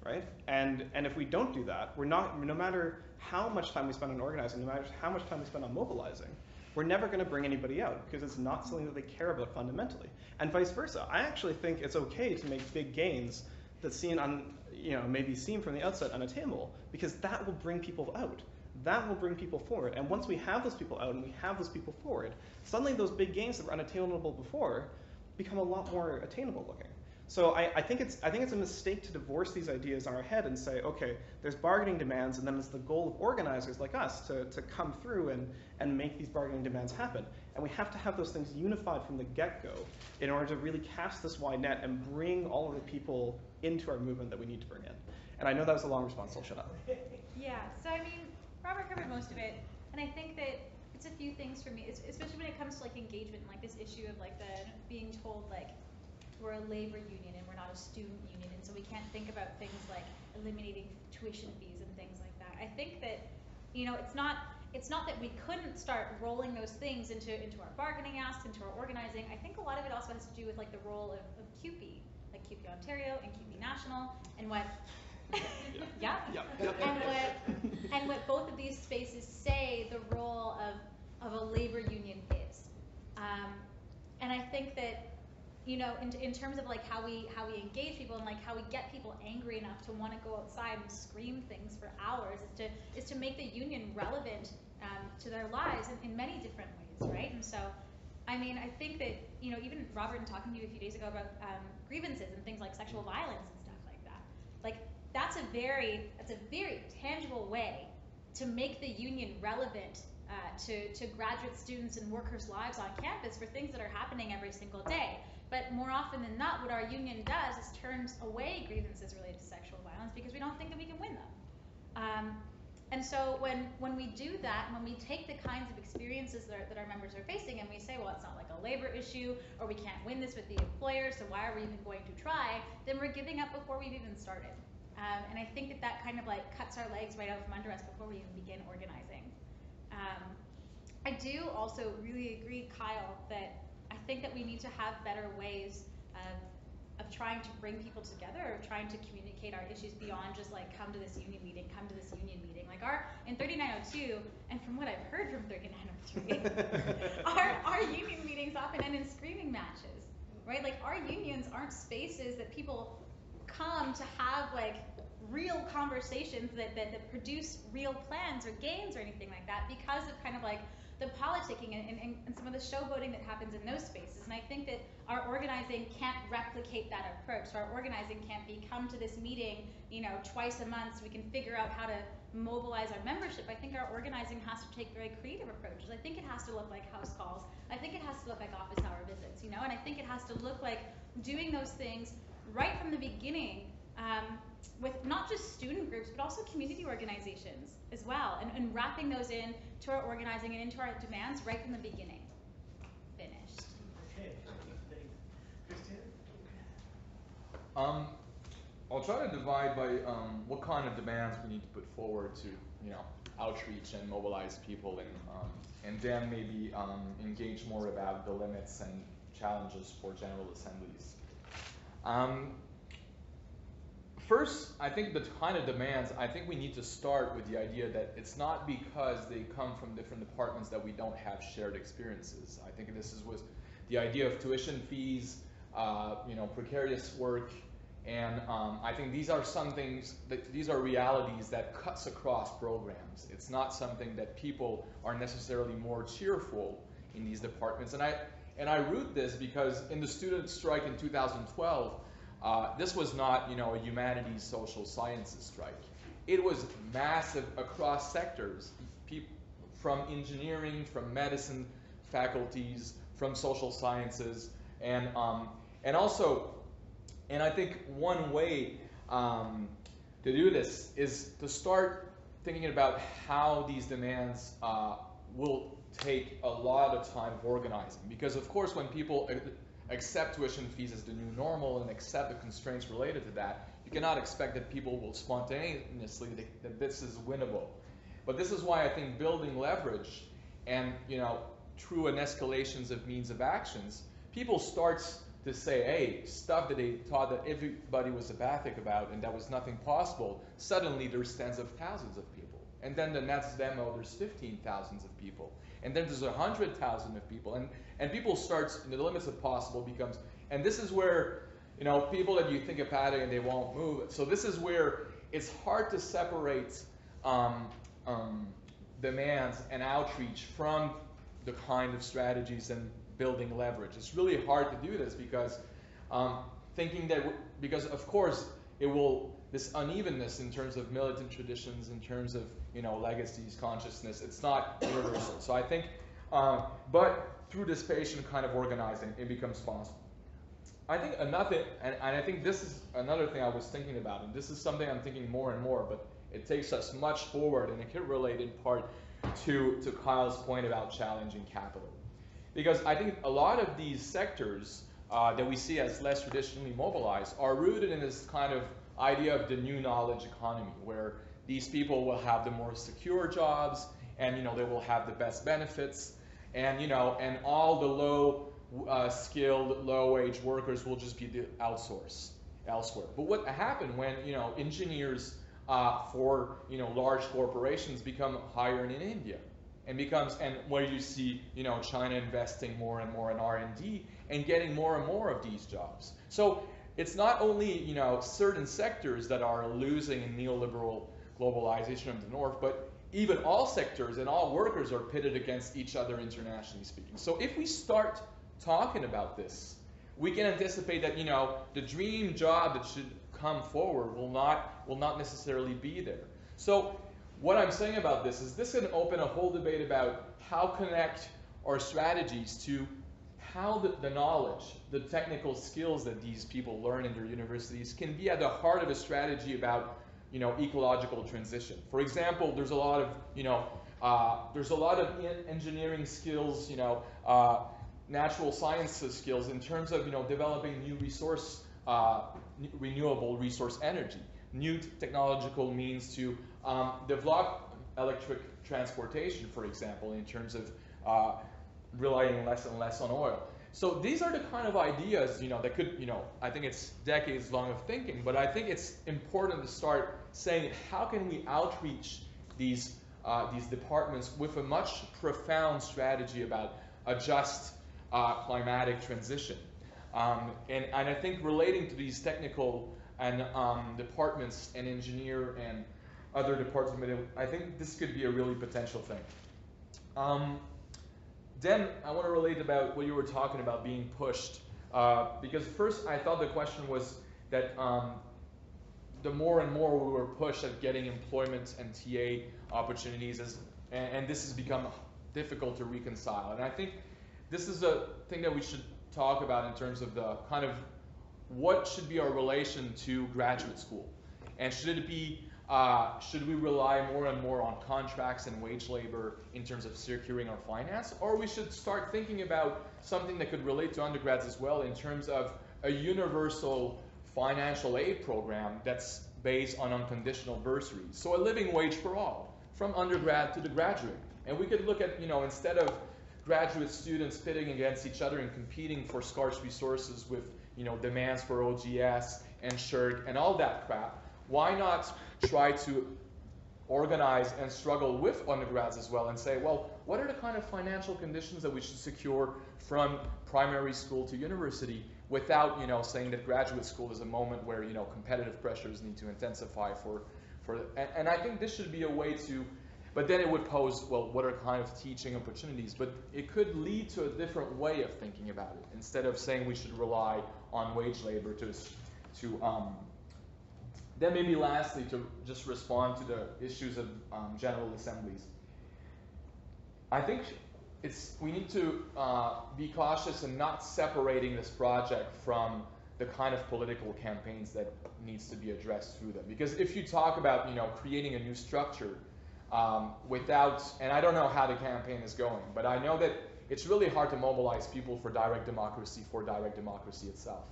right? And and if we don't do that, we're not no matter how much time we spend on organizing, no matter how much time we spend on mobilizing, we're never going to bring anybody out because it's not something that they care about fundamentally. And vice versa. I actually think it's okay to make big gains that seen on you know maybe seen from the outset unattainable because that will bring people out. That will bring people forward. And once we have those people out and we have those people forward, suddenly those big gains that were unattainable before become a lot more attainable looking. So I, I, think it's I think it's a mistake to divorce these ideas in our head and say, okay, there's bargaining demands, and then it's the goal of organizers like us to, to come through and, and make these bargaining demands happen. And we have to have those things unified from the get-go in order to really cast this wide net and bring all of the people into our movement that we need to bring in. And I know that was a long response, so I'll shut up. Yeah, so I mean, Robert covered most of it, and I think that it's a few things for me, especially when it comes to like engagement, like this issue of like the being told like we're a labor union and we're not a student union, and so we can't think about things like eliminating tuition fees and things like that. I think that, you know, it's not it's not that we couldn't start rolling those things into into our bargaining asks, into our organizing. I think a lot of it also has to do with like the role of, of CUPE, like CUPE Ontario and CUPE National, and what yeah. Yep. And what and what both of these spaces say the role of of a labor union is. Um, and I think that you know, in, in terms of like how we how we engage people and like how we get people angry enough to want to go outside and scream things for hours is to is to make the union relevant um, to their lives in, in many different ways, right? And so, I mean, I think that you know, even Robert and talking to you a few days ago about um, grievances and things like sexual violence and stuff like that, like that's a very that's a very tangible way to make the union relevant uh, to, to graduate students and workers' lives on campus for things that are happening every single day. But more often than not, what our union does is turns away grievances related to sexual violence because we don't think that we can win them. Um, and so when, when we do that, when we take the kinds of experiences that our, that our members are facing and we say, well, it's not like a labor issue, or we can't win this with the employer, so why are we even going to try, then we're giving up before we've even started. Um, and I think that that kind of like cuts our legs right out from under us before we even begin organizing. Um, I do also really agree, Kyle, that think that we need to have better ways of, of trying to bring people together, of trying to communicate our issues beyond just like come to this union meeting, come to this union meeting. Like our in 3902, and from what I've heard from 3903, our, our union meetings often end in screaming matches, right? Like our unions aren't spaces that people come to have like real conversations that, that, that produce real plans or gains or anything like that because of kind of like the politicking and, and, and, some of the showboating that happens in those spaces. And I think that our organizing can't replicate that approach. So our organizing can't be come to this meeting, you know, twice a month so we can figure out how to mobilize our membership. I think our organizing has to take very creative approaches. I think it has to look like house calls. I think it has to look like office hour visits, you know, and I think it has to look like doing those things right from the beginning um, with not just student groups, but also community organizations as well, and, and wrapping those in to our organizing and into our demands right from the beginning. Finished. Okay, Christian? Um, I'll try to divide by um, what kind of demands we need to put forward to, you know, outreach and mobilize people, and um, and then maybe um, engage more about the limits and challenges for general assemblies. Um, first, I think the kind of demands, I think we need to start with the idea that it's not because they come from different departments that we don't have shared experiences. I think this is was the idea of tuition fees, uh, you know, precarious work, and um, I think these are some things, that, these are realities that cuts across programs. It's not something that people are necessarily more cheerful in these departments. And I, and I root this because in the student strike in 2012, uh, this was not, you know, a humanities social sciences strike. It was massive across sectors, from engineering, from medicine faculties, from social sciences, and um, and also, and I think one way um, to do this is to start thinking about how these demands uh, will take a lot of time organizing because of course when people ac- accept tuition fees as the new normal and accept the constraints related to that, you cannot expect that people will spontaneously that, that this is winnable. But this is why I think building leverage and you know through an escalations of means of actions, people starts to say, hey, stuff that they thought that everybody was apathic about and that was nothing possible, suddenly there's tens of thousands of people. And then the next demo, there's 15,000 of people. And then there's a 100,000 of people. And, and people starts, the limits of possible becomes, and this is where, you know, people that you think apathic and they won't move. So this is where it's hard to separate um, um, demands and outreach from the kind of strategies and building leverage. It's really hard to do this because um, thinking that, because of course it will, this unevenness in terms of militant traditions, in terms of, you know, legacies, consciousness, it's not universal. So I think, um, but through this patient kind of organizing, it becomes possible. I think another, and, and I think this is another thing I was thinking about, and this is something I'm thinking more and more, but it takes us much forward, and it can relate in part to, to Kyle's point about challenging capital. Because I think a lot of these sectors uh, that we see as less traditionally mobilized are rooted in this kind of idea of the new knowledge economy, where these people will have the more secure jobs, and you know they will have the best benefits, and you know, and all the low uh, skilled, low wage workers will just be outsourced elsewhere. But what happened when you know engineers uh, for you know large corporations become hired in India? and becomes and where you see you know China investing more and more in R&D and getting more and more of these jobs. So it's not only you know certain sectors that are losing in neoliberal globalization of the north, but even all sectors and all workers are pitted against each other internationally speaking. So if we start talking about this, we can anticipate that you know the dream job that should come forward will not will not necessarily be there. So what I'm saying about this is this can open a whole debate about how connect our strategies to how the, the, knowledge, the technical skills that these people learn in their universities can be at the heart of a strategy about, you know, ecological transition. For example, there's a lot of, you know, uh, there's a lot of engineering skills, you know, uh, natural sciences skills in terms of, you know, developing new resource, uh, renewable resource energy, new technological means to um, develop electric transportation, for example, in terms of uh, relying less and less on oil. So these are the kind of ideas, you know, that could, you know, I think it's decades long of thinking, but I think it's important to start saying how can we outreach these uh, these departments with a much profound strategy about a just uh, climatic transition. Um, and, and I think relating to these technical and um, departments and engineer and other departments, I think this could be a really potential thing. Um, then I want to relate about what you were talking about being pushed. Uh, because first I thought the question was that um, the more and more we were pushed at getting employment and TA opportunities, as, and, and this has become difficult to reconcile. And I think this is a thing that we should talk about in terms of the kind of what should be our relation to graduate school. And should it be uh, should we rely more and more on contracts and wage labor in terms of securing our finance? Or we should start thinking about something that could relate to undergrads as well in terms of a universal financial aid program that's based on unconditional bursaries. So a living wage for all, from undergrad to the graduate. And we could look at, you know, instead of graduate students pitting against each other and competing for scarce resources with, you know, demands for OGS and SSHRC and all that crap, why not try to organize and struggle with undergrads as well and say, well, what are the kind of financial conditions that we should secure from primary school to university without, you know, saying that graduate school is a moment where, you know, competitive pressures need to intensify for, for and, and I think this should be a way to, but then it would pose, well, what are kind of teaching opportunities? But it could lead to a different way of thinking about it. Instead of saying we should rely on wage labor to, to um, then maybe lastly, to just respond to the issues of um, general assemblies. I think it's, we need to uh, be cautious in not separating this project from the kind of political campaigns that needs to be addressed through them. Because if you talk about, you know, creating a new structure um, without, and I don't know how the campaign is going, but I know that it's really hard to mobilize people for direct democracy for direct democracy itself.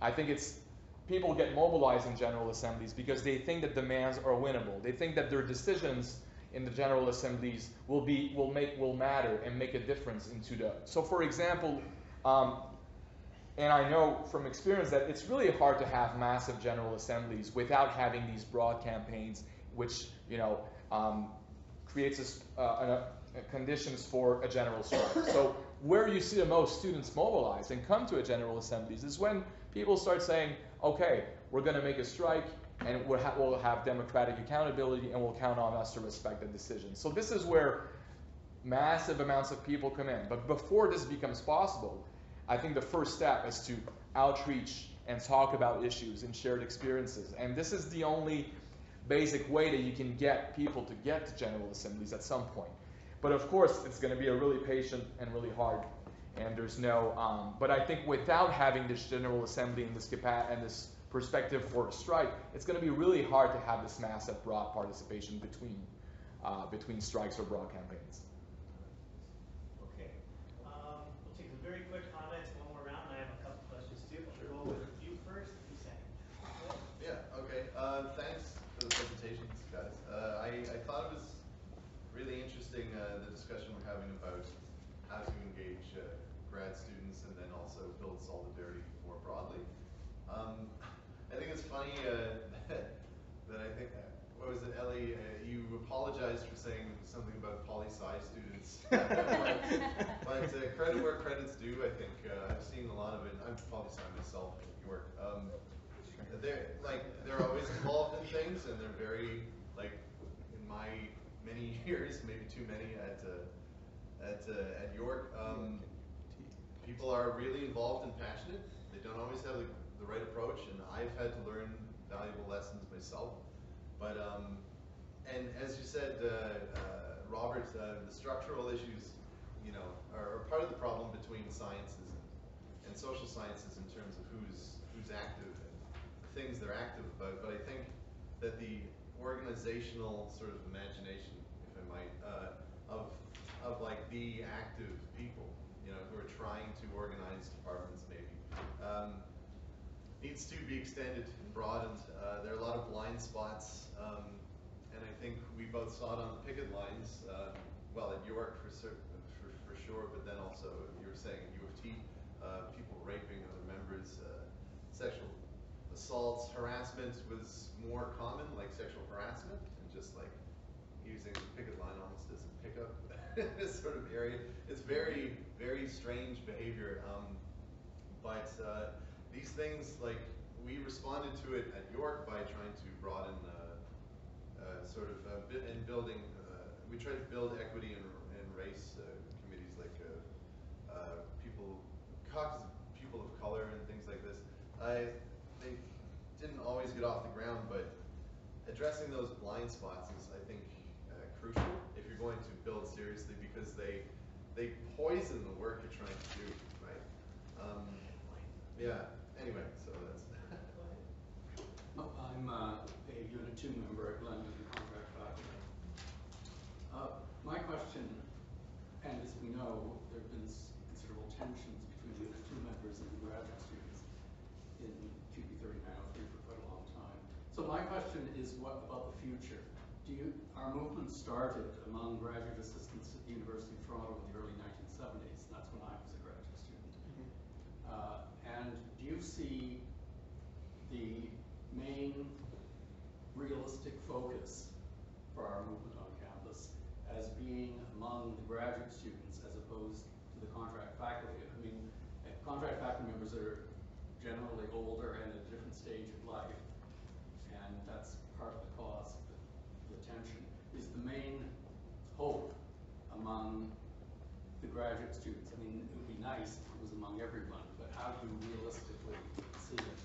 I think it's people get mobilized in general assemblies because they think that demands are winnable. They think that their decisions in the general assemblies will be will make will matter and make a difference into the. So, for example, um, and I know from experience that it's really hard to have massive general assemblies without having these broad campaigns, which you know um, creates a, uh, a, a conditions for a general strike. so where you see the most students mobilize and come to a general assemblies is when people start saying, okay, we're going to make a strike and we'll, ha we'll have democratic accountability and we'll count on us to respect the decision. So this is where massive amounts of people come in. But before this becomes possible, I think the first step is to outreach and talk about issues and shared experiences. And this is the only basic way that you can get people to get to general assemblies at some point. But of course, it's going to be a really patient and really hard. And there's no, um, but I think without having this general assembly and this capa- and this perspective for a strike, it's going to be really hard to have this massive broad participation between uh, between strikes or broad campaigns. Okay. Um, we'll take some very quick comments, one more round, and I have a couple questions too. I'll go with you first, you second. Yeah, okay. Uh, thanks for the presentations, guys. Uh, I, I thought it was really interesting, uh, the discussion we're having about how to engage uh, grad students and then also build solidarity more broadly. Um, I think it's funny uh, that I think, uh, what was it, Ellie, uh, you apologized for saying something about poli-sci students. but but uh, credit where credit's due, I think. Uh, I've seen a lot of it. I'm poli-sci myself at York. Um, they're like they're always involved in things, and they're very like in my many years, maybe too many at uh, at uh, at York. Um, people are really involved and passionate. They don't always have the, the right approach, and I've had to learn valuable lessons myself. But um, and as you said, uh, uh, Robert, uh, the structural issues, you know, are, part of the problem between sciences and, and social sciences in terms of who's who's active and things they're active about. But I think that the organizational sort of imagination, if I might, uh, of of like the active people, you know, who are trying to organize departments maybe, um, needs to be extended and broadened. Uh, there are a lot of blind spots, um, and I think we both saw it on the picket lines. Uh, well, at York for, cer- for for sure, but then also you were saying U of T, uh, people raping other members, uh, sexual assaults, harassment was more common, like sexual harassment, and just like using the picket line almost as a pickup sort of area. It's very, very strange behavior. Um, but uh, these things, like, we responded to it at York by trying to broaden uh, uh, sort of uh, and building. Uh, we tried to build equity and, and race uh, committees, like uh, uh, people, caucus of people of color and things like this. I they didn't always get off the ground, but addressing those blind spots is, I think, uh, crucial if you're going to build seriously because they they poison the work you're trying to do, right? Um, yeah. Anyway, so that's. Oh, I'm uh, a Unit 2 member at London Contract Faculty. Uh, My question, and as we know, there have been s- considerable tensions between the 2 members of the graduate students in CUPE 3903 for quite a long time. So my question is what about the future? Do you, our movement started among graduate assistants at the University of Toronto in the early 1970s. That's when I was a graduate student. Uh, And do you see the main realistic focus for our movement on campus as being among the graduate students as opposed to the contract faculty? I mean, uh, contract faculty members are generally older and at a different stage of life, and that's part of the cause of the, the tension. Is the main hope among the graduate students? I mean, it would be nice if it was among everyone, but how do you realistically see it?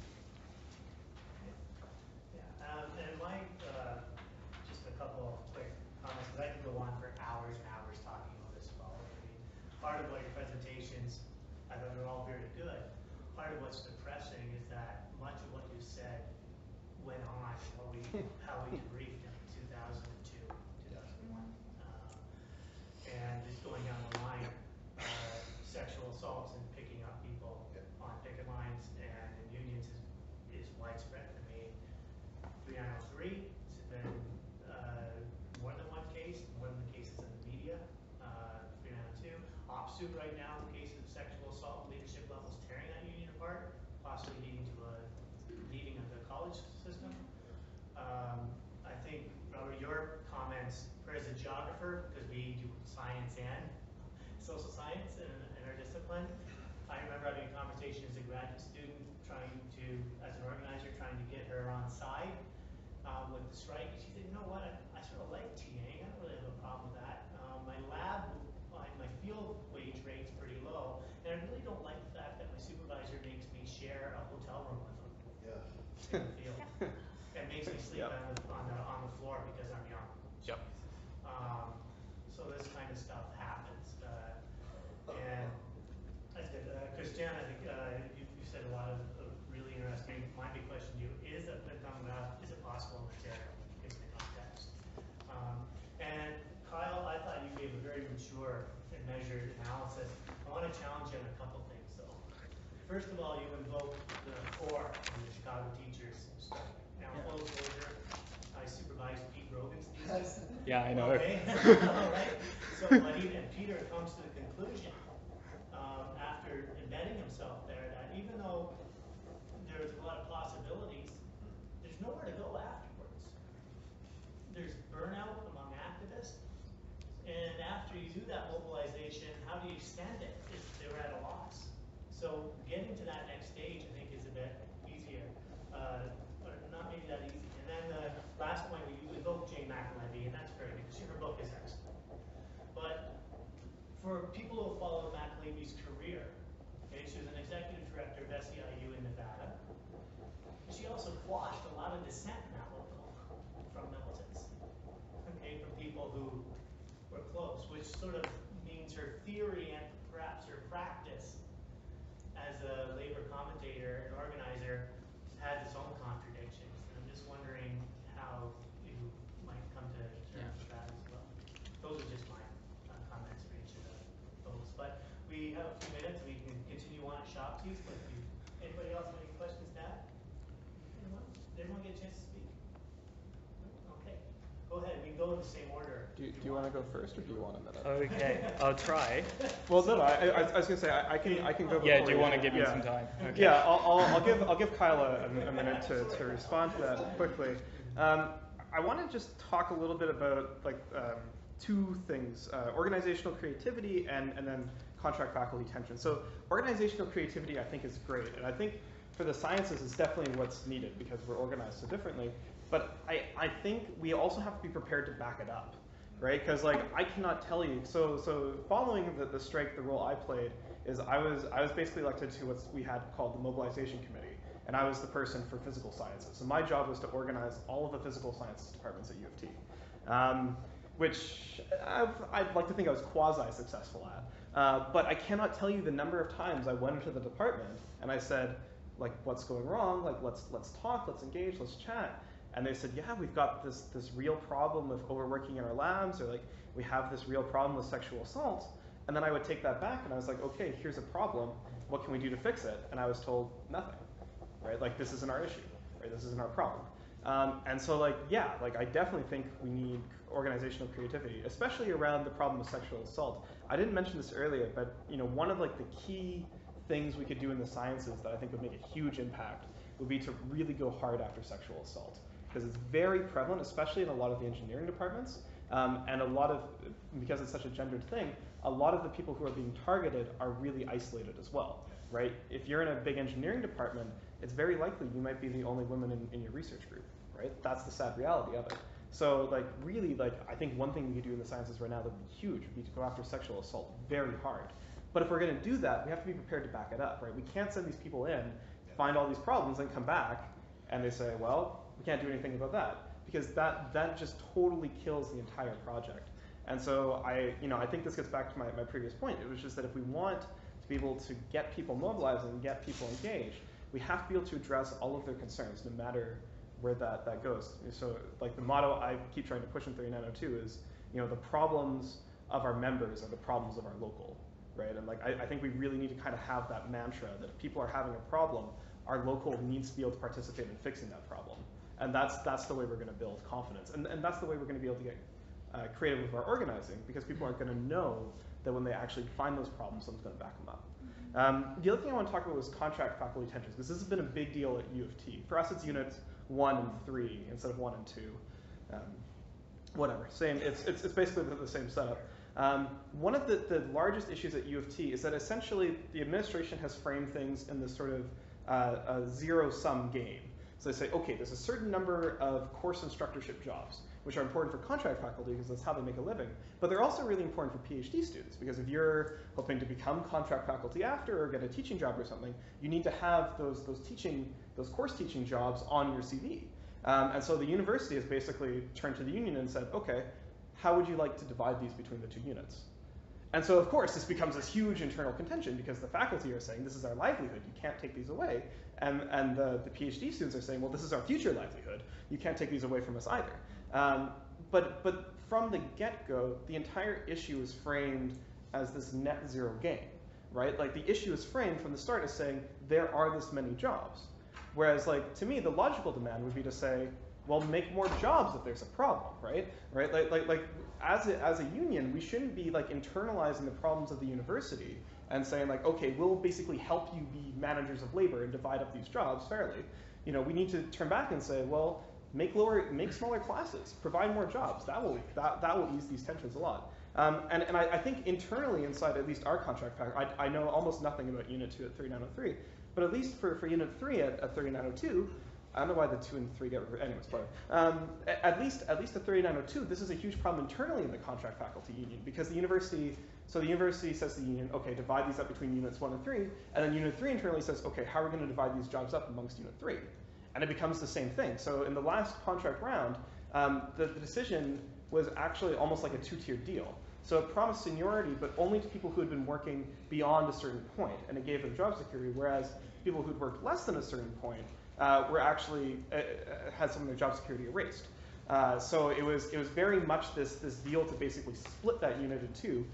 Yeah, um, and my, uh, just a couple of quick comments, because I could go on for hours and hours talking about this well. I mean, part of what your presentations, I thought were all very good. Part of what's depressing is that much of what you said went on, what we, how we debriefed in two thousand and two, two thousand and going down the line, uh, sexual assaults and picking up people Yeah. on picket lines and in unions is, is widespread. I mean, three nine oh three, it's been, uh, more than one case, more than the cases in the media, uh, three nine oh two. OPSEU right now, cases of sexual assault, leadership levels tearing that union apart, possibly leading to a leaving of the college system. Um, I think, Robert, your comments, for as a geographer, because we do science and social science in, in our discipline, I remember having a conversation graduate student, trying to, as an organizer, trying to get her on side, um, with the strike, and she said, you know what, I, I sort of like TAing, I don't really have a problem with that. Um, my lab, my, my field wage rate's pretty low, and I really don't like the fact that my supervisor makes me share a hotel room with him Yeah. in the field. It makes me sleep Yep. on the, on the, on the floor because I'm young. Yep. Um, so this kind of stuff happens, uh, and that's good. Uh, Christian, I think, uh, you, you said a lot of, of really interesting, my big question to you, is it, is it possible in Ontario, given the context? Um, and Kyle, I thought you gave a very mature and measured analysis. I want to challenge you on a couple things, though. First of all, you invoked the core of the Chicago teachers strike. Now, full disclosure, I supervised Pete Rogan's thesis. Yeah, I know. Okay, alright, so, but even Peter comes to the conclusion, um, after embedding himself there, that even though there's a lot of possibilities, there's nowhere to go afterwards. There's burnout among activists, and after you do that mobilization, how do you extend it? Is they're at a loss. So getting to that next stage, I think, is a bit easier, uh, or not maybe that easy. And then the last point, we we invoked Jane McAlevey, and that's very good, because her book is excellent. But for people who followed McAlevey's career, okay, she was an executive director of SEIU in Nevada. She also quashed a lot of dissent in that local from militants, okay, from people who were close, which sort of means her theory and perhaps her practice as a labor commentator and organizer has its own contradictions. And I'm just wondering how you might come to terms with that as well. Those are just my uh, comments for each of the folks. But we have a few minutes, we can continue on at Shopsies, but if you, anybody else have any questions to add? Anyone? Did everyone get a chance to speak? Okay, go ahead, we can go in the same order. Do, you- do you want to go first, or do you want a minute? Okay, I'll try. Well, no, no. I, I, I was gonna say I, I can I can go. Yeah, do you want to give me Yeah. some time? Okay. Yeah, I'll, I'll, I'll give I'll give Kyle a, a minute to, to respond to that quickly. Um, I want to just talk a little bit about like um, two things: uh, organizational creativity and and then contract faculty tension. So organizational creativity, I think, is great, and I think for the sciences, it's definitely what's needed because we're organized so differently. But I, I think we also have to be prepared to back it up right? Because like I cannot tell you. So so following the, the strike, the role I played is I was I was basically elected to what we had called the mobilization committee, and I was the person for physical sciences. So my job was to organize all of the physical sciences departments at U of T, um, which I've, I'd like to think I was quasi successful at. Uh, but I cannot tell you the number of times I went into the department and I said, like, what's going wrong? Like, let's let's talk, let's engage, let's chat. And they said, yeah, we've got this this real problem with overworking in our labs, or like we have this real problem with sexual assault. And then I would take that back and I was like, okay, here's a problem. What can we do to fix it? And I was told nothing, right? Like this isn't our issue, right? This isn't our problem. Um, and so like, yeah, like I definitely think we need organizational creativity, especially around the problem of sexual assault. I didn't mention this earlier, but you know, one of like the key things we could do in the sciences that I think would make a huge impact would be to really go hard after sexual assault because it's very prevalent, especially in a lot of the engineering departments. Um, and a lot of, because it's such a gendered thing, a lot of the people who are being targeted are really isolated as well, right? If you're in a big engineering department, it's very likely you might be the only woman in, in your research group, right? That's the sad reality of it. So, like, really, like, I think one thing we could do in the sciences right now that would be huge would be to go after sexual assault very hard. But if we're going to do that, we have to be prepared to back it up, right? We can't send these people in, find all these problems, and come back, and they say, well, we can't do anything about that because that that just totally kills the entire project. And so I, you know, I think this gets back to my, my previous point. It was just that if we want to be able to get people mobilized and get people engaged, we have to be able to address all of their concerns, no matter where that, that goes. So like the motto I keep trying to push in 3902 is, you know, the problems of our members are the problems of our local, right? And like I, I think we really need to kind of have that mantra that if people are having a problem, our local needs to be able to participate in fixing that problem. And that's that's the way we're going to build confidence, and and that's the way we're going to be able to get uh, creative with our organizing because people are going to know that when they actually find those problems, someone's going to back them up. Um, the other thing I want to talk about was contract faculty tensions, because this has been a big deal at U of T. For us, it's units one and three instead of one and two. Um, whatever, same. It's, it's, it's basically the, the same setup. Um, one of the, the largest issues at U of T is that essentially the administration has framed things in this sort of uh, zero-sum game. So they say, okay, there's a certain number of course instructorship jobs which are important for contract faculty because that's how they make a living. But they're also really important for PhD students because if you're hoping to become contract faculty after or get a teaching job or something, you need to have those, those teaching, those course teaching jobs on your CV. Um, and so the university has basically turned to the union and said, okay, how would you like to divide these between the two units? And so, of course, this becomes this huge internal contention because the faculty are saying, this is our livelihood, you can't take these away. And, and the, the PhD students are saying, well, this is our future livelihood, you can't take these away from us either. Um, but, but from the get-go, the entire issue is framed as this net zero game, right? Like the issue is framed from the start as saying there are this many jobs. Whereas like to me, the logical demand would be to say, well, make more jobs if there's a problem, right? Right? Like, like, like as a, as a union, we shouldn't be like internalizing the problems of the university and saying like, okay, we'll basically help you be managers of labor and divide up these jobs fairly. You know, we need to turn back and say, well, make lower, make smaller classes, provide more jobs. That will that, that will ease these tensions a lot. Um, and and I, I, think internally inside at least our contract pack, I, I know almost nothing about Unit 2 at 3903, but at least for, for Unit 3 at, at 3902, I don't know why the 2 and 3 get, anyways, but um, at least at least at 3902, this is a huge problem internally in the contract faculty union because the university, so the university says to the union, okay, divide these up between Units 1 and 3, and then Unit 3 internally says, okay, how are we going to divide these jobs up amongst Unit 3? and it becomes the same thing. So in the last contract round, um, the, the, decision was actually almost like a two-tier deal. So it promised seniority, but only to people who had been working beyond a certain point, and it gave them job security, whereas people who'd worked less than a certain point uh, were actually, uh, uh had some of their job security erased. Uh, so it was, it was very much this, this deal to basically split that unit in two,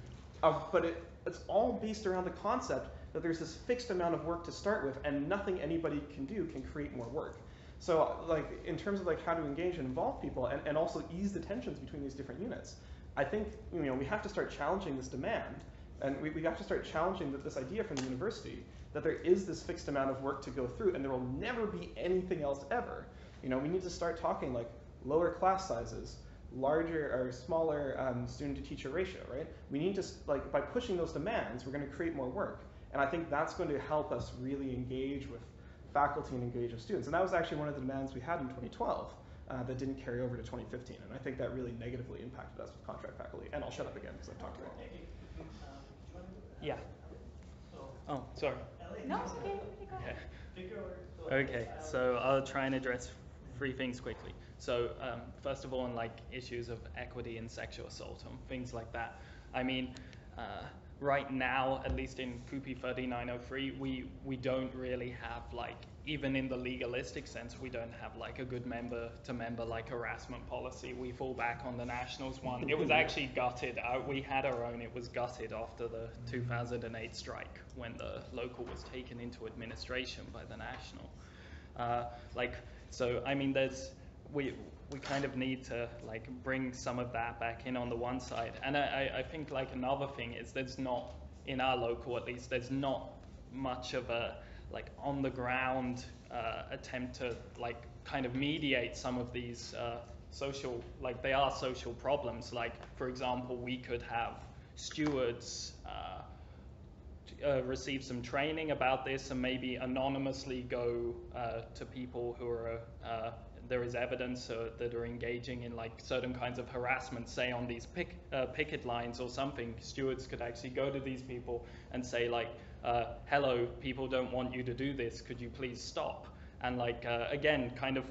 but it, it's all based around the concept that there's this fixed amount of work to start with, and nothing anybody can do can create more work. So like in terms of like how to engage and involve people and, and also ease the tensions between these different units, I think you know we have to start challenging this demand and we, we have to start challenging that this idea from the university that there is this fixed amount of work to go through and there will never be anything else ever. You know, we need to start talking like lower class sizes, larger or smaller um, student to teacher ratio, right? We need to, like, by pushing those demands, we're going to create more work. And I think that's going to help us really engage with faculty and engage with students. And that was actually one of the demands we had in 2012 uh, that didn't carry over to 2015. And I think that really negatively impacted us with contract faculty. And I'll shut up again because I've talked about it. Yeah. Oh, sorry. No, it's okay. Okay. okay, so I'll try and address three things quickly. So um, first of all, on like issues of equity and sexual assault and things like that. I mean, uh, right now, at least in CUPE 3903, we, we don't really have like, even in the legalistic sense, we don't have like a good member to member like harassment policy. We fall back on the nationals one. It was actually gutted. Uh, we had our own, it was gutted after the 2008 strike when the local was taken into administration by the national. Uh, like, so I mean, there's, we, we kind of need to like bring some of that back in on the one side. And I, I think like another thing is there's not, in our local at least, there's not much of a like on the ground uh, attempt to like kind of mediate some of these uh, social, like they are social problems. Like for example, we could have stewards uh, uh, receive some training about this and maybe anonymously go uh, to people who are uh, there is evidence uh, that are engaging in like certain kinds of harassment, say on these pick, uh, picket lines or something, stewards could actually go to these people and say like, uh, hello, people don't want you to do this, could you please stop? And like, uh, again, kind of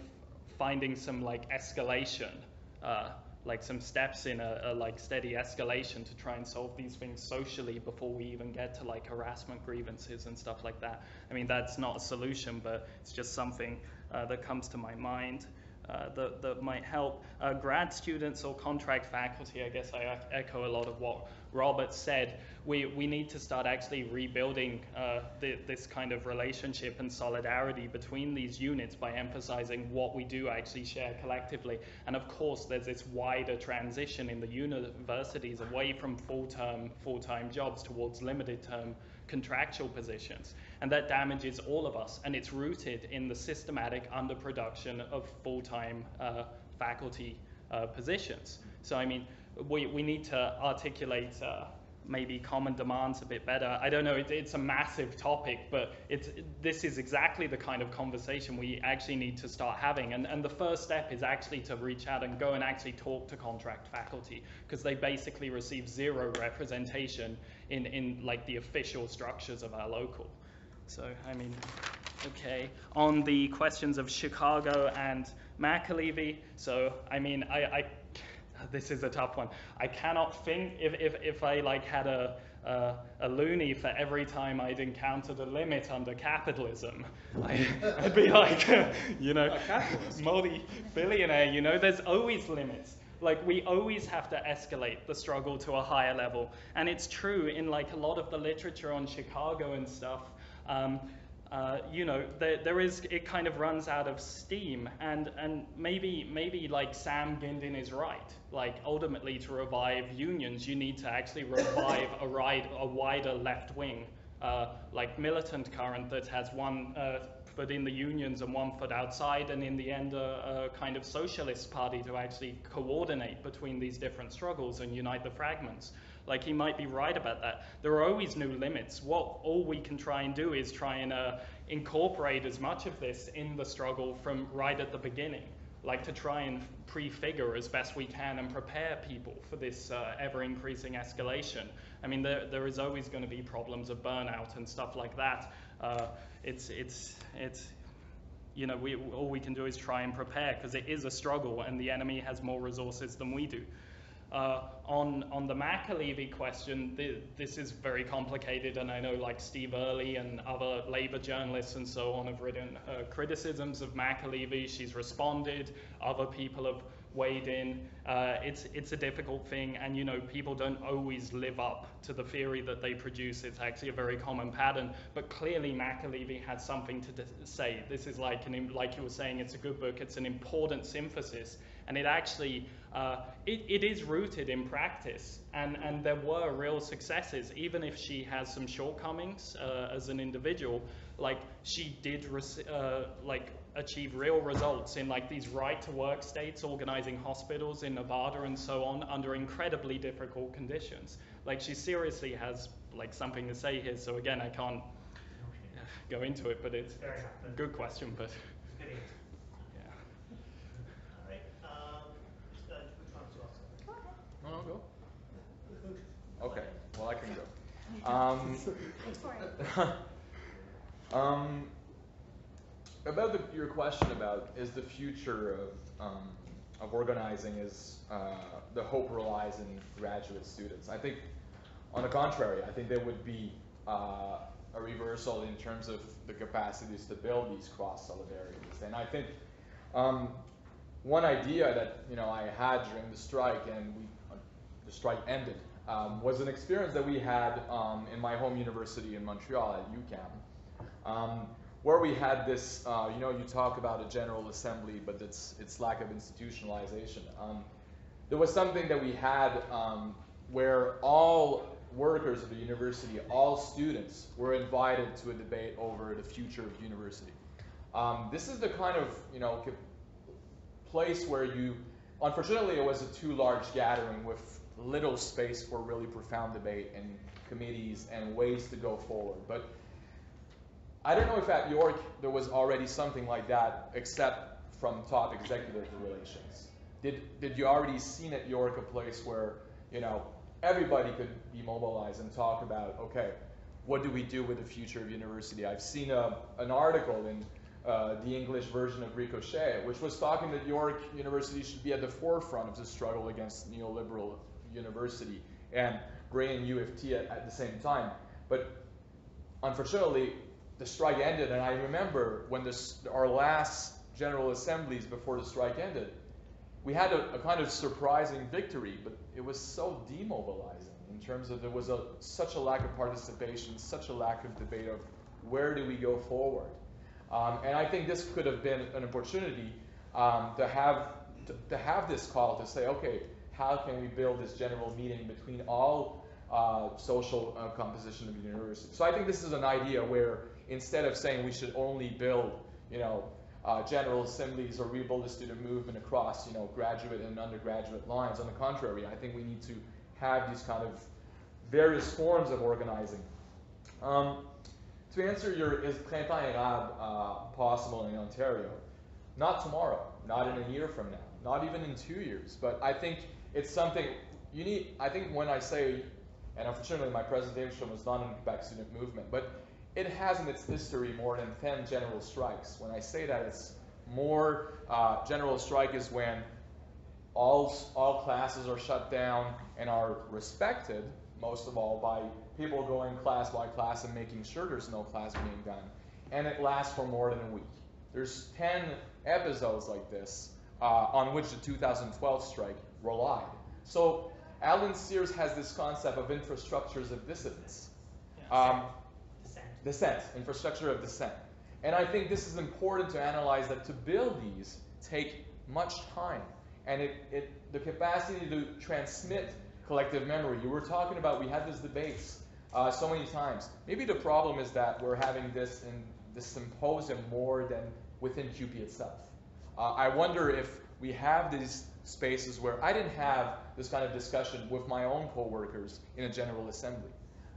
finding some like escalation, uh, like some steps in a, a, like steady escalation to try and solve these things socially before we even get to like harassment grievances and stuff like that. I mean, that's not a solution, but it's just something that comes to my mind. uh, that, that might help. Uh, grad students or contract faculty, I guess I echo a lot of what Robert said. We, we need to start actually rebuilding uh, the, this kind of relationship and solidarity between these units by emphasizing what we do actually share collectively. And of course, there's this wider transition in the universities away from full-term, full-time jobs towards limited-term contractual positions. And that damages all of us. And it's rooted in the systematic underproduction of full-time uh, faculty uh, positions. So, I mean, we, we need to articulate uh, maybe common demands a bit better. I don't know, it, it's a massive topic, but it's, this is exactly the kind of conversation we actually need to start having. And, and the first step is actually to reach out and go and actually talk to contract faculty, because they basically receive zero representation in, in like the official structures of our local. So, I mean, okay. On the questions of Chicago and McAlevey, so, I mean, I, I this is a tough one. I cannot think if, if, if I like had a, uh, a loonie for every time I'd encountered a limit under capitalism. I, would be like, you know, multi-billionaire, you know, there's always limits. Like we always have to escalate the struggle to a higher level. And it's true in like a lot of the literature on Chicago and stuff. Um, uh, you know, there, there is, it kind of runs out of steam. And, and maybe, maybe like Sam Gindin is right. Like ultimately to revive unions, you need to actually revive a, ride, a wider left wing, like militant current that has one uh, foot in the unions and one foot outside, and in the end, a, a kind of socialist party to actually coordinate between these different struggles and unite the fragments. Like he might be right about that. There are always new limits. What all we can try and do is try and uh, incorporate as much of this in the struggle from right at the beginning, like to try and prefigure as best we can and prepare people for this uh, ever increasing escalation. I mean, there, there is always going to be problems of burnout and stuff like that. Uh, it's, it's, it's, you know, we, all we can do is try and prepare because it is a struggle and the enemy has more resources than we do. Uh, on, on the McAlevey question, th this is very complicated, and I know like Steve Early and other labor journalists and so on have written uh, criticisms of McAlevey. She's responded. Other people have weighed in. Uh, it's, it's a difficult thing, and you know, people don't always live up to the theory that they produce. It's actually a very common pattern, but clearly McAlevey has something to say. This is like, an, like you were saying, it's a good book. It's an important synthesis, and it actually uh, it, it is rooted in practice, and, and there were real successes, even if she has some shortcomings uh, as an individual. Like she did, uh, like achieve real results in like these right-to-work states, organizing hospitals in Nevada and so on under incredibly difficult conditions. Like she seriously has like something to say here. So again, I can't go into it, but it's a good question, but. No, no, go. Okay, well, I can go. Um, um, about the, your question about is the future of, um, of organizing is uh, the hope relies in graduate students. I think, on the contrary, I think there would be uh, a reversal in terms of the capacities to build these cross solidarities. And I think um, one idea that you know I had during the strike, and we the strike ended, um, was an experience that we had um, in my home university in Montreal at UQAM, um, where we had this, uh, you know, you talk about a general assembly, but it's, it's lack of institutionalization. Um, there was something that we had um, where all workers of the university, all students, were invited to a debate over the future of university. Um, this is the kind of, you know, place where you, unfortunately, it was a too large gathering with little space for really profound debate and committees and ways to go forward. But I don't know if at York there was already something like that, except from top executive relations. Did, did you already seen at York a place where, you know, everybody could be mobilized and talk about, okay, what do we do with the future of university? I've seen a, an article in uh, the English version of Ricochet, which was talking that York University should be at the forefront of the struggle against neoliberal University and Gray and U of T at, at the same time. But unfortunately, the strike ended, and I remember when this, our last general assemblies before the strike ended, we had a, a kind of surprising victory, but it was so demobilizing in terms of there was a, such a lack of participation, such a lack of debate of where do we go forward. Um, and I think this could have been an opportunity um, to have to, to, have this call to say, okay, how can we build this general meeting between all uh, social uh, composition of the university? So I think this is an idea where instead of saying we should only build, you know, uh, general assemblies or rebuild the student movement across, you know, graduate and undergraduate lines. On the contrary, I think we need to have these kind of various forms of organizing. Um, to answer your, is Printemps érable uh, possible in Ontario? Not tomorrow, not in a year from now, not even in two years, but I think it's something you need, I think when I say, and unfortunately my presentation was not in the Quebec student movement, but it has in its history more than 10 general strikes. When I say that, it's more uh, general strike is when all, all classes are shut down and are respected, most of all, by people going class by class and making sure there's no class being done. And it lasts for more than a week. There's 10 episodes like this uh, on which the 2012 strike relied. So Alan Sears has this concept of infrastructures of dissidence. Um, dissent, infrastructure of dissent. And I think this is important to analyze that to build these take much time. And it, it, the capacity to transmit collective memory. You were talking about, we had this debates uh, so many times. Maybe the problem is that we're having this in this symposium more than within CUPE itself. Uh, I wonder if we have these spaces where I didn't have this kind of discussion with my own coworkers in a general assembly.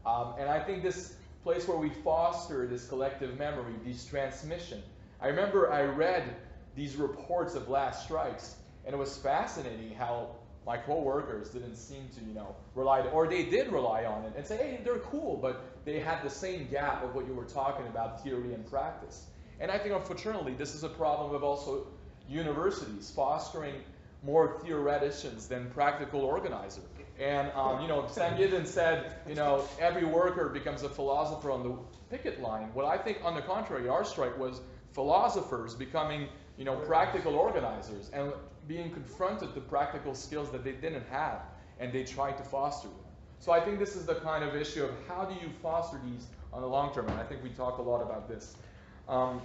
Um, and I think this place where we foster this collective memory, this transmission. I remember I read these reports of last strikes, and it was fascinating how my coworkers didn't seem to, you know, rely, or they did rely on it and say, hey, they're cool, but they had the same gap of what you were talking about, theory and practice. And I think, unfortunately, this is a problem of also universities fostering more theoreticians than practical organizers. And, um, you know, Sam Gindin said, you know, every worker becomes a philosopher on the picket line. What I think, on the contrary, our strike was philosophers becoming, you know, practical organizers and being confronted to practical skills that they didn't have, and they tried to foster them. So I think this is the kind of issue of how do you foster these on the long term, and I think we talked a lot about this. Um,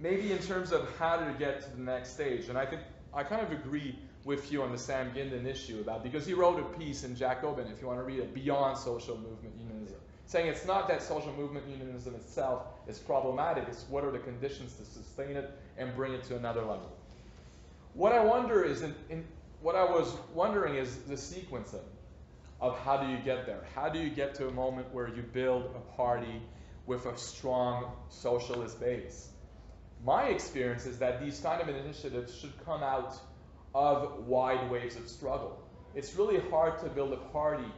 maybe in terms of how to get to the next stage, and I think I kind of agree with you on the Sam Gindin issue about because he wrote a piece in Jacobin, if you want to read it, beyond social movement unionism, saying it's not that social movement unionism itself is problematic, it's what are the conditions to sustain it and bring it to another level. What I wonder is, in, in what I was wondering is the sequencing of how do you get there? How do you get to a moment where you build a party with a strong socialist base? My experience is that these kind of initiatives should come out of wide waves of struggle. It's really hard to build a party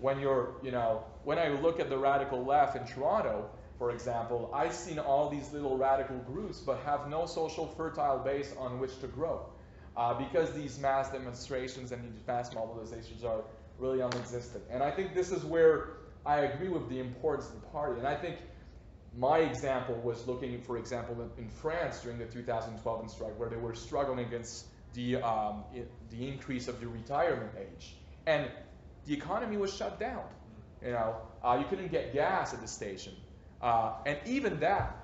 when you're, you know, when I look at the radical left in Toronto, for example, I've seen all these little radical groups but have no social fertile base on which to grow. Uh, because these mass demonstrations and these mass mobilizations are really non-existent. And I think this is where I agree with the importance of the party. And I think my example was looking, for example, in France during the 2012 strike, where they were struggling against the, um, the increase of the retirement age. And the economy was shut down. You know, uh, you couldn't get gas at the station. Uh, and even that,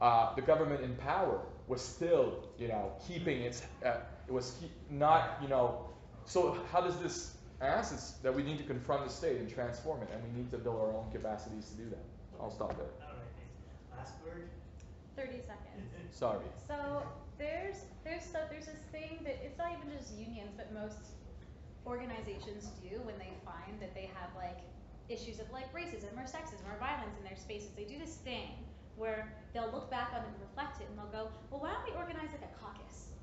uh, the government in power was still, you know, keeping its, uh, it was not, you know, so how does this ask that we need to confront the state and transform it, and we need to build our own capacities to do that. I'll stop there. All right. Last word? 30 seconds. Sorry. So there's there's so there's this thing that it's not even just unions, but most organizations do when they find that they have like issues of like racism or sexism or violence in their spaces. They do this thing where they'll look back on it and reflect it, and they'll go, well, why don't we organize like a caucus?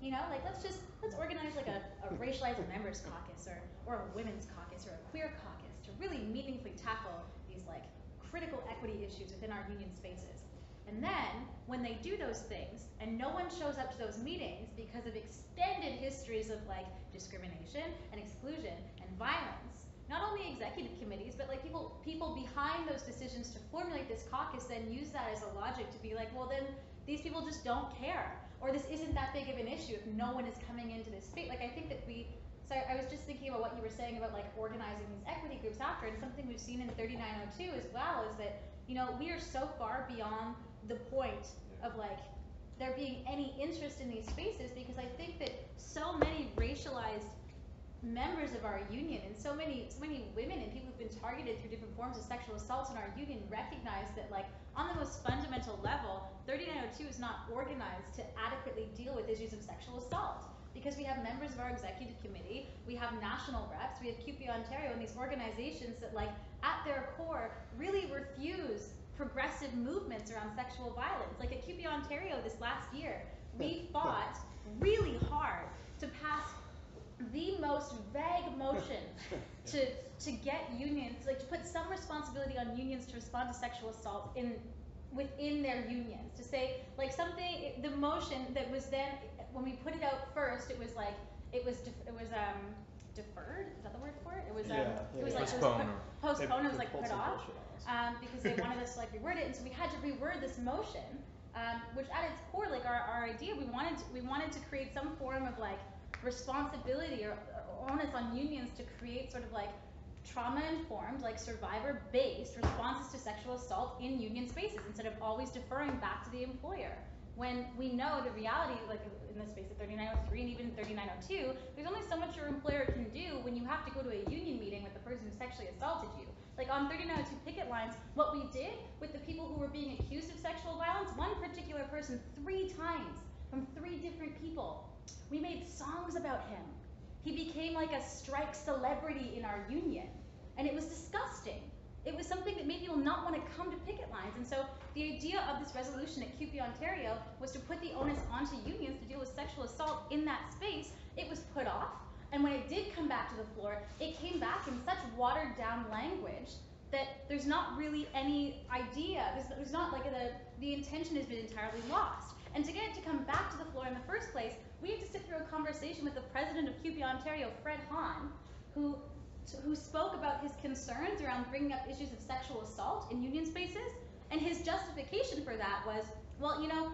You know, like let's just let's organize like a, a racialized members caucus or or a women's caucus or a queer caucus to really meaningfully tackle these like critical equity issues within our union spaces. And then, when they do those things, and no one shows up to those meetings because of extended histories of like discrimination and exclusion and violence, not only executive committees, but like people people behind those decisions to formulate this caucus then use that as a logic to be like, well then these people just don't care, or this isn't that big of an issue if no one is coming into this space. Like I think that we. So I was just thinking about what you were saying about like organizing these equity groups after, and something we've seen in 3902 as well is that you know we are so far beyond the point of like there being any interest in these spaces because I think that so many racialized members of our union and so many so many women and people who've been targeted through different forms of sexual assault in our union recognize that like on the most fundamental level 3902 is not organized to adequately deal with issues of sexual assault because we have members of our executive committee we have national reps we have CUPE Ontario and these organizations that like at their core really refuse progressive movements around sexual violence. Like at CUPE Ontario this last year we fought really hard to pass the most vague motion to to get unions like to put some responsibility on unions to respond to sexual assault in within their unions. To say like something the motion that was then when we put it out first it was like it was def- it was um deferred is that the word for it it was um Yeah, it was yeah. like Postpone it was put, postponed it was like put off bullshit on us. um, because they wanted us to like reword it, and so we had to reword this motion, um, which at its core, like our, our idea, we wanted to, we wanted to create some form of like responsibility or, or onus on unions to create sort of like trauma informed, like survivor based responses to sexual assault in union spaces instead of always deferring back to the employer. When we know the reality, like in the space of 3903 and even 3902, there's only so much your employer can do when you have to go to a union meeting with the person who sexually assaulted you. Like on 3902 picket lines, what we did with the people who were being accused of sexual violence, one particular person three times from three different people, we made songs about him. He became like a strike celebrity in our union. And it was disgusting. It was something that made people not want to come to picket lines. And so the idea of this resolution at CUPE Ontario was to put the onus onto unions to deal with sexual assault in that space. It was put off. And when it did come back to the floor, it came back in such watered down language that there's not really any idea. There's, there's not like the, the intention has been entirely lost. And to get it to come back to the floor in the first place, we had to sit through a conversation with the president of CUPE Ontario, Fred Hahn, who who spoke about his concerns around bringing up issues of sexual assault in union spaces, and his justification for that was, well, you know,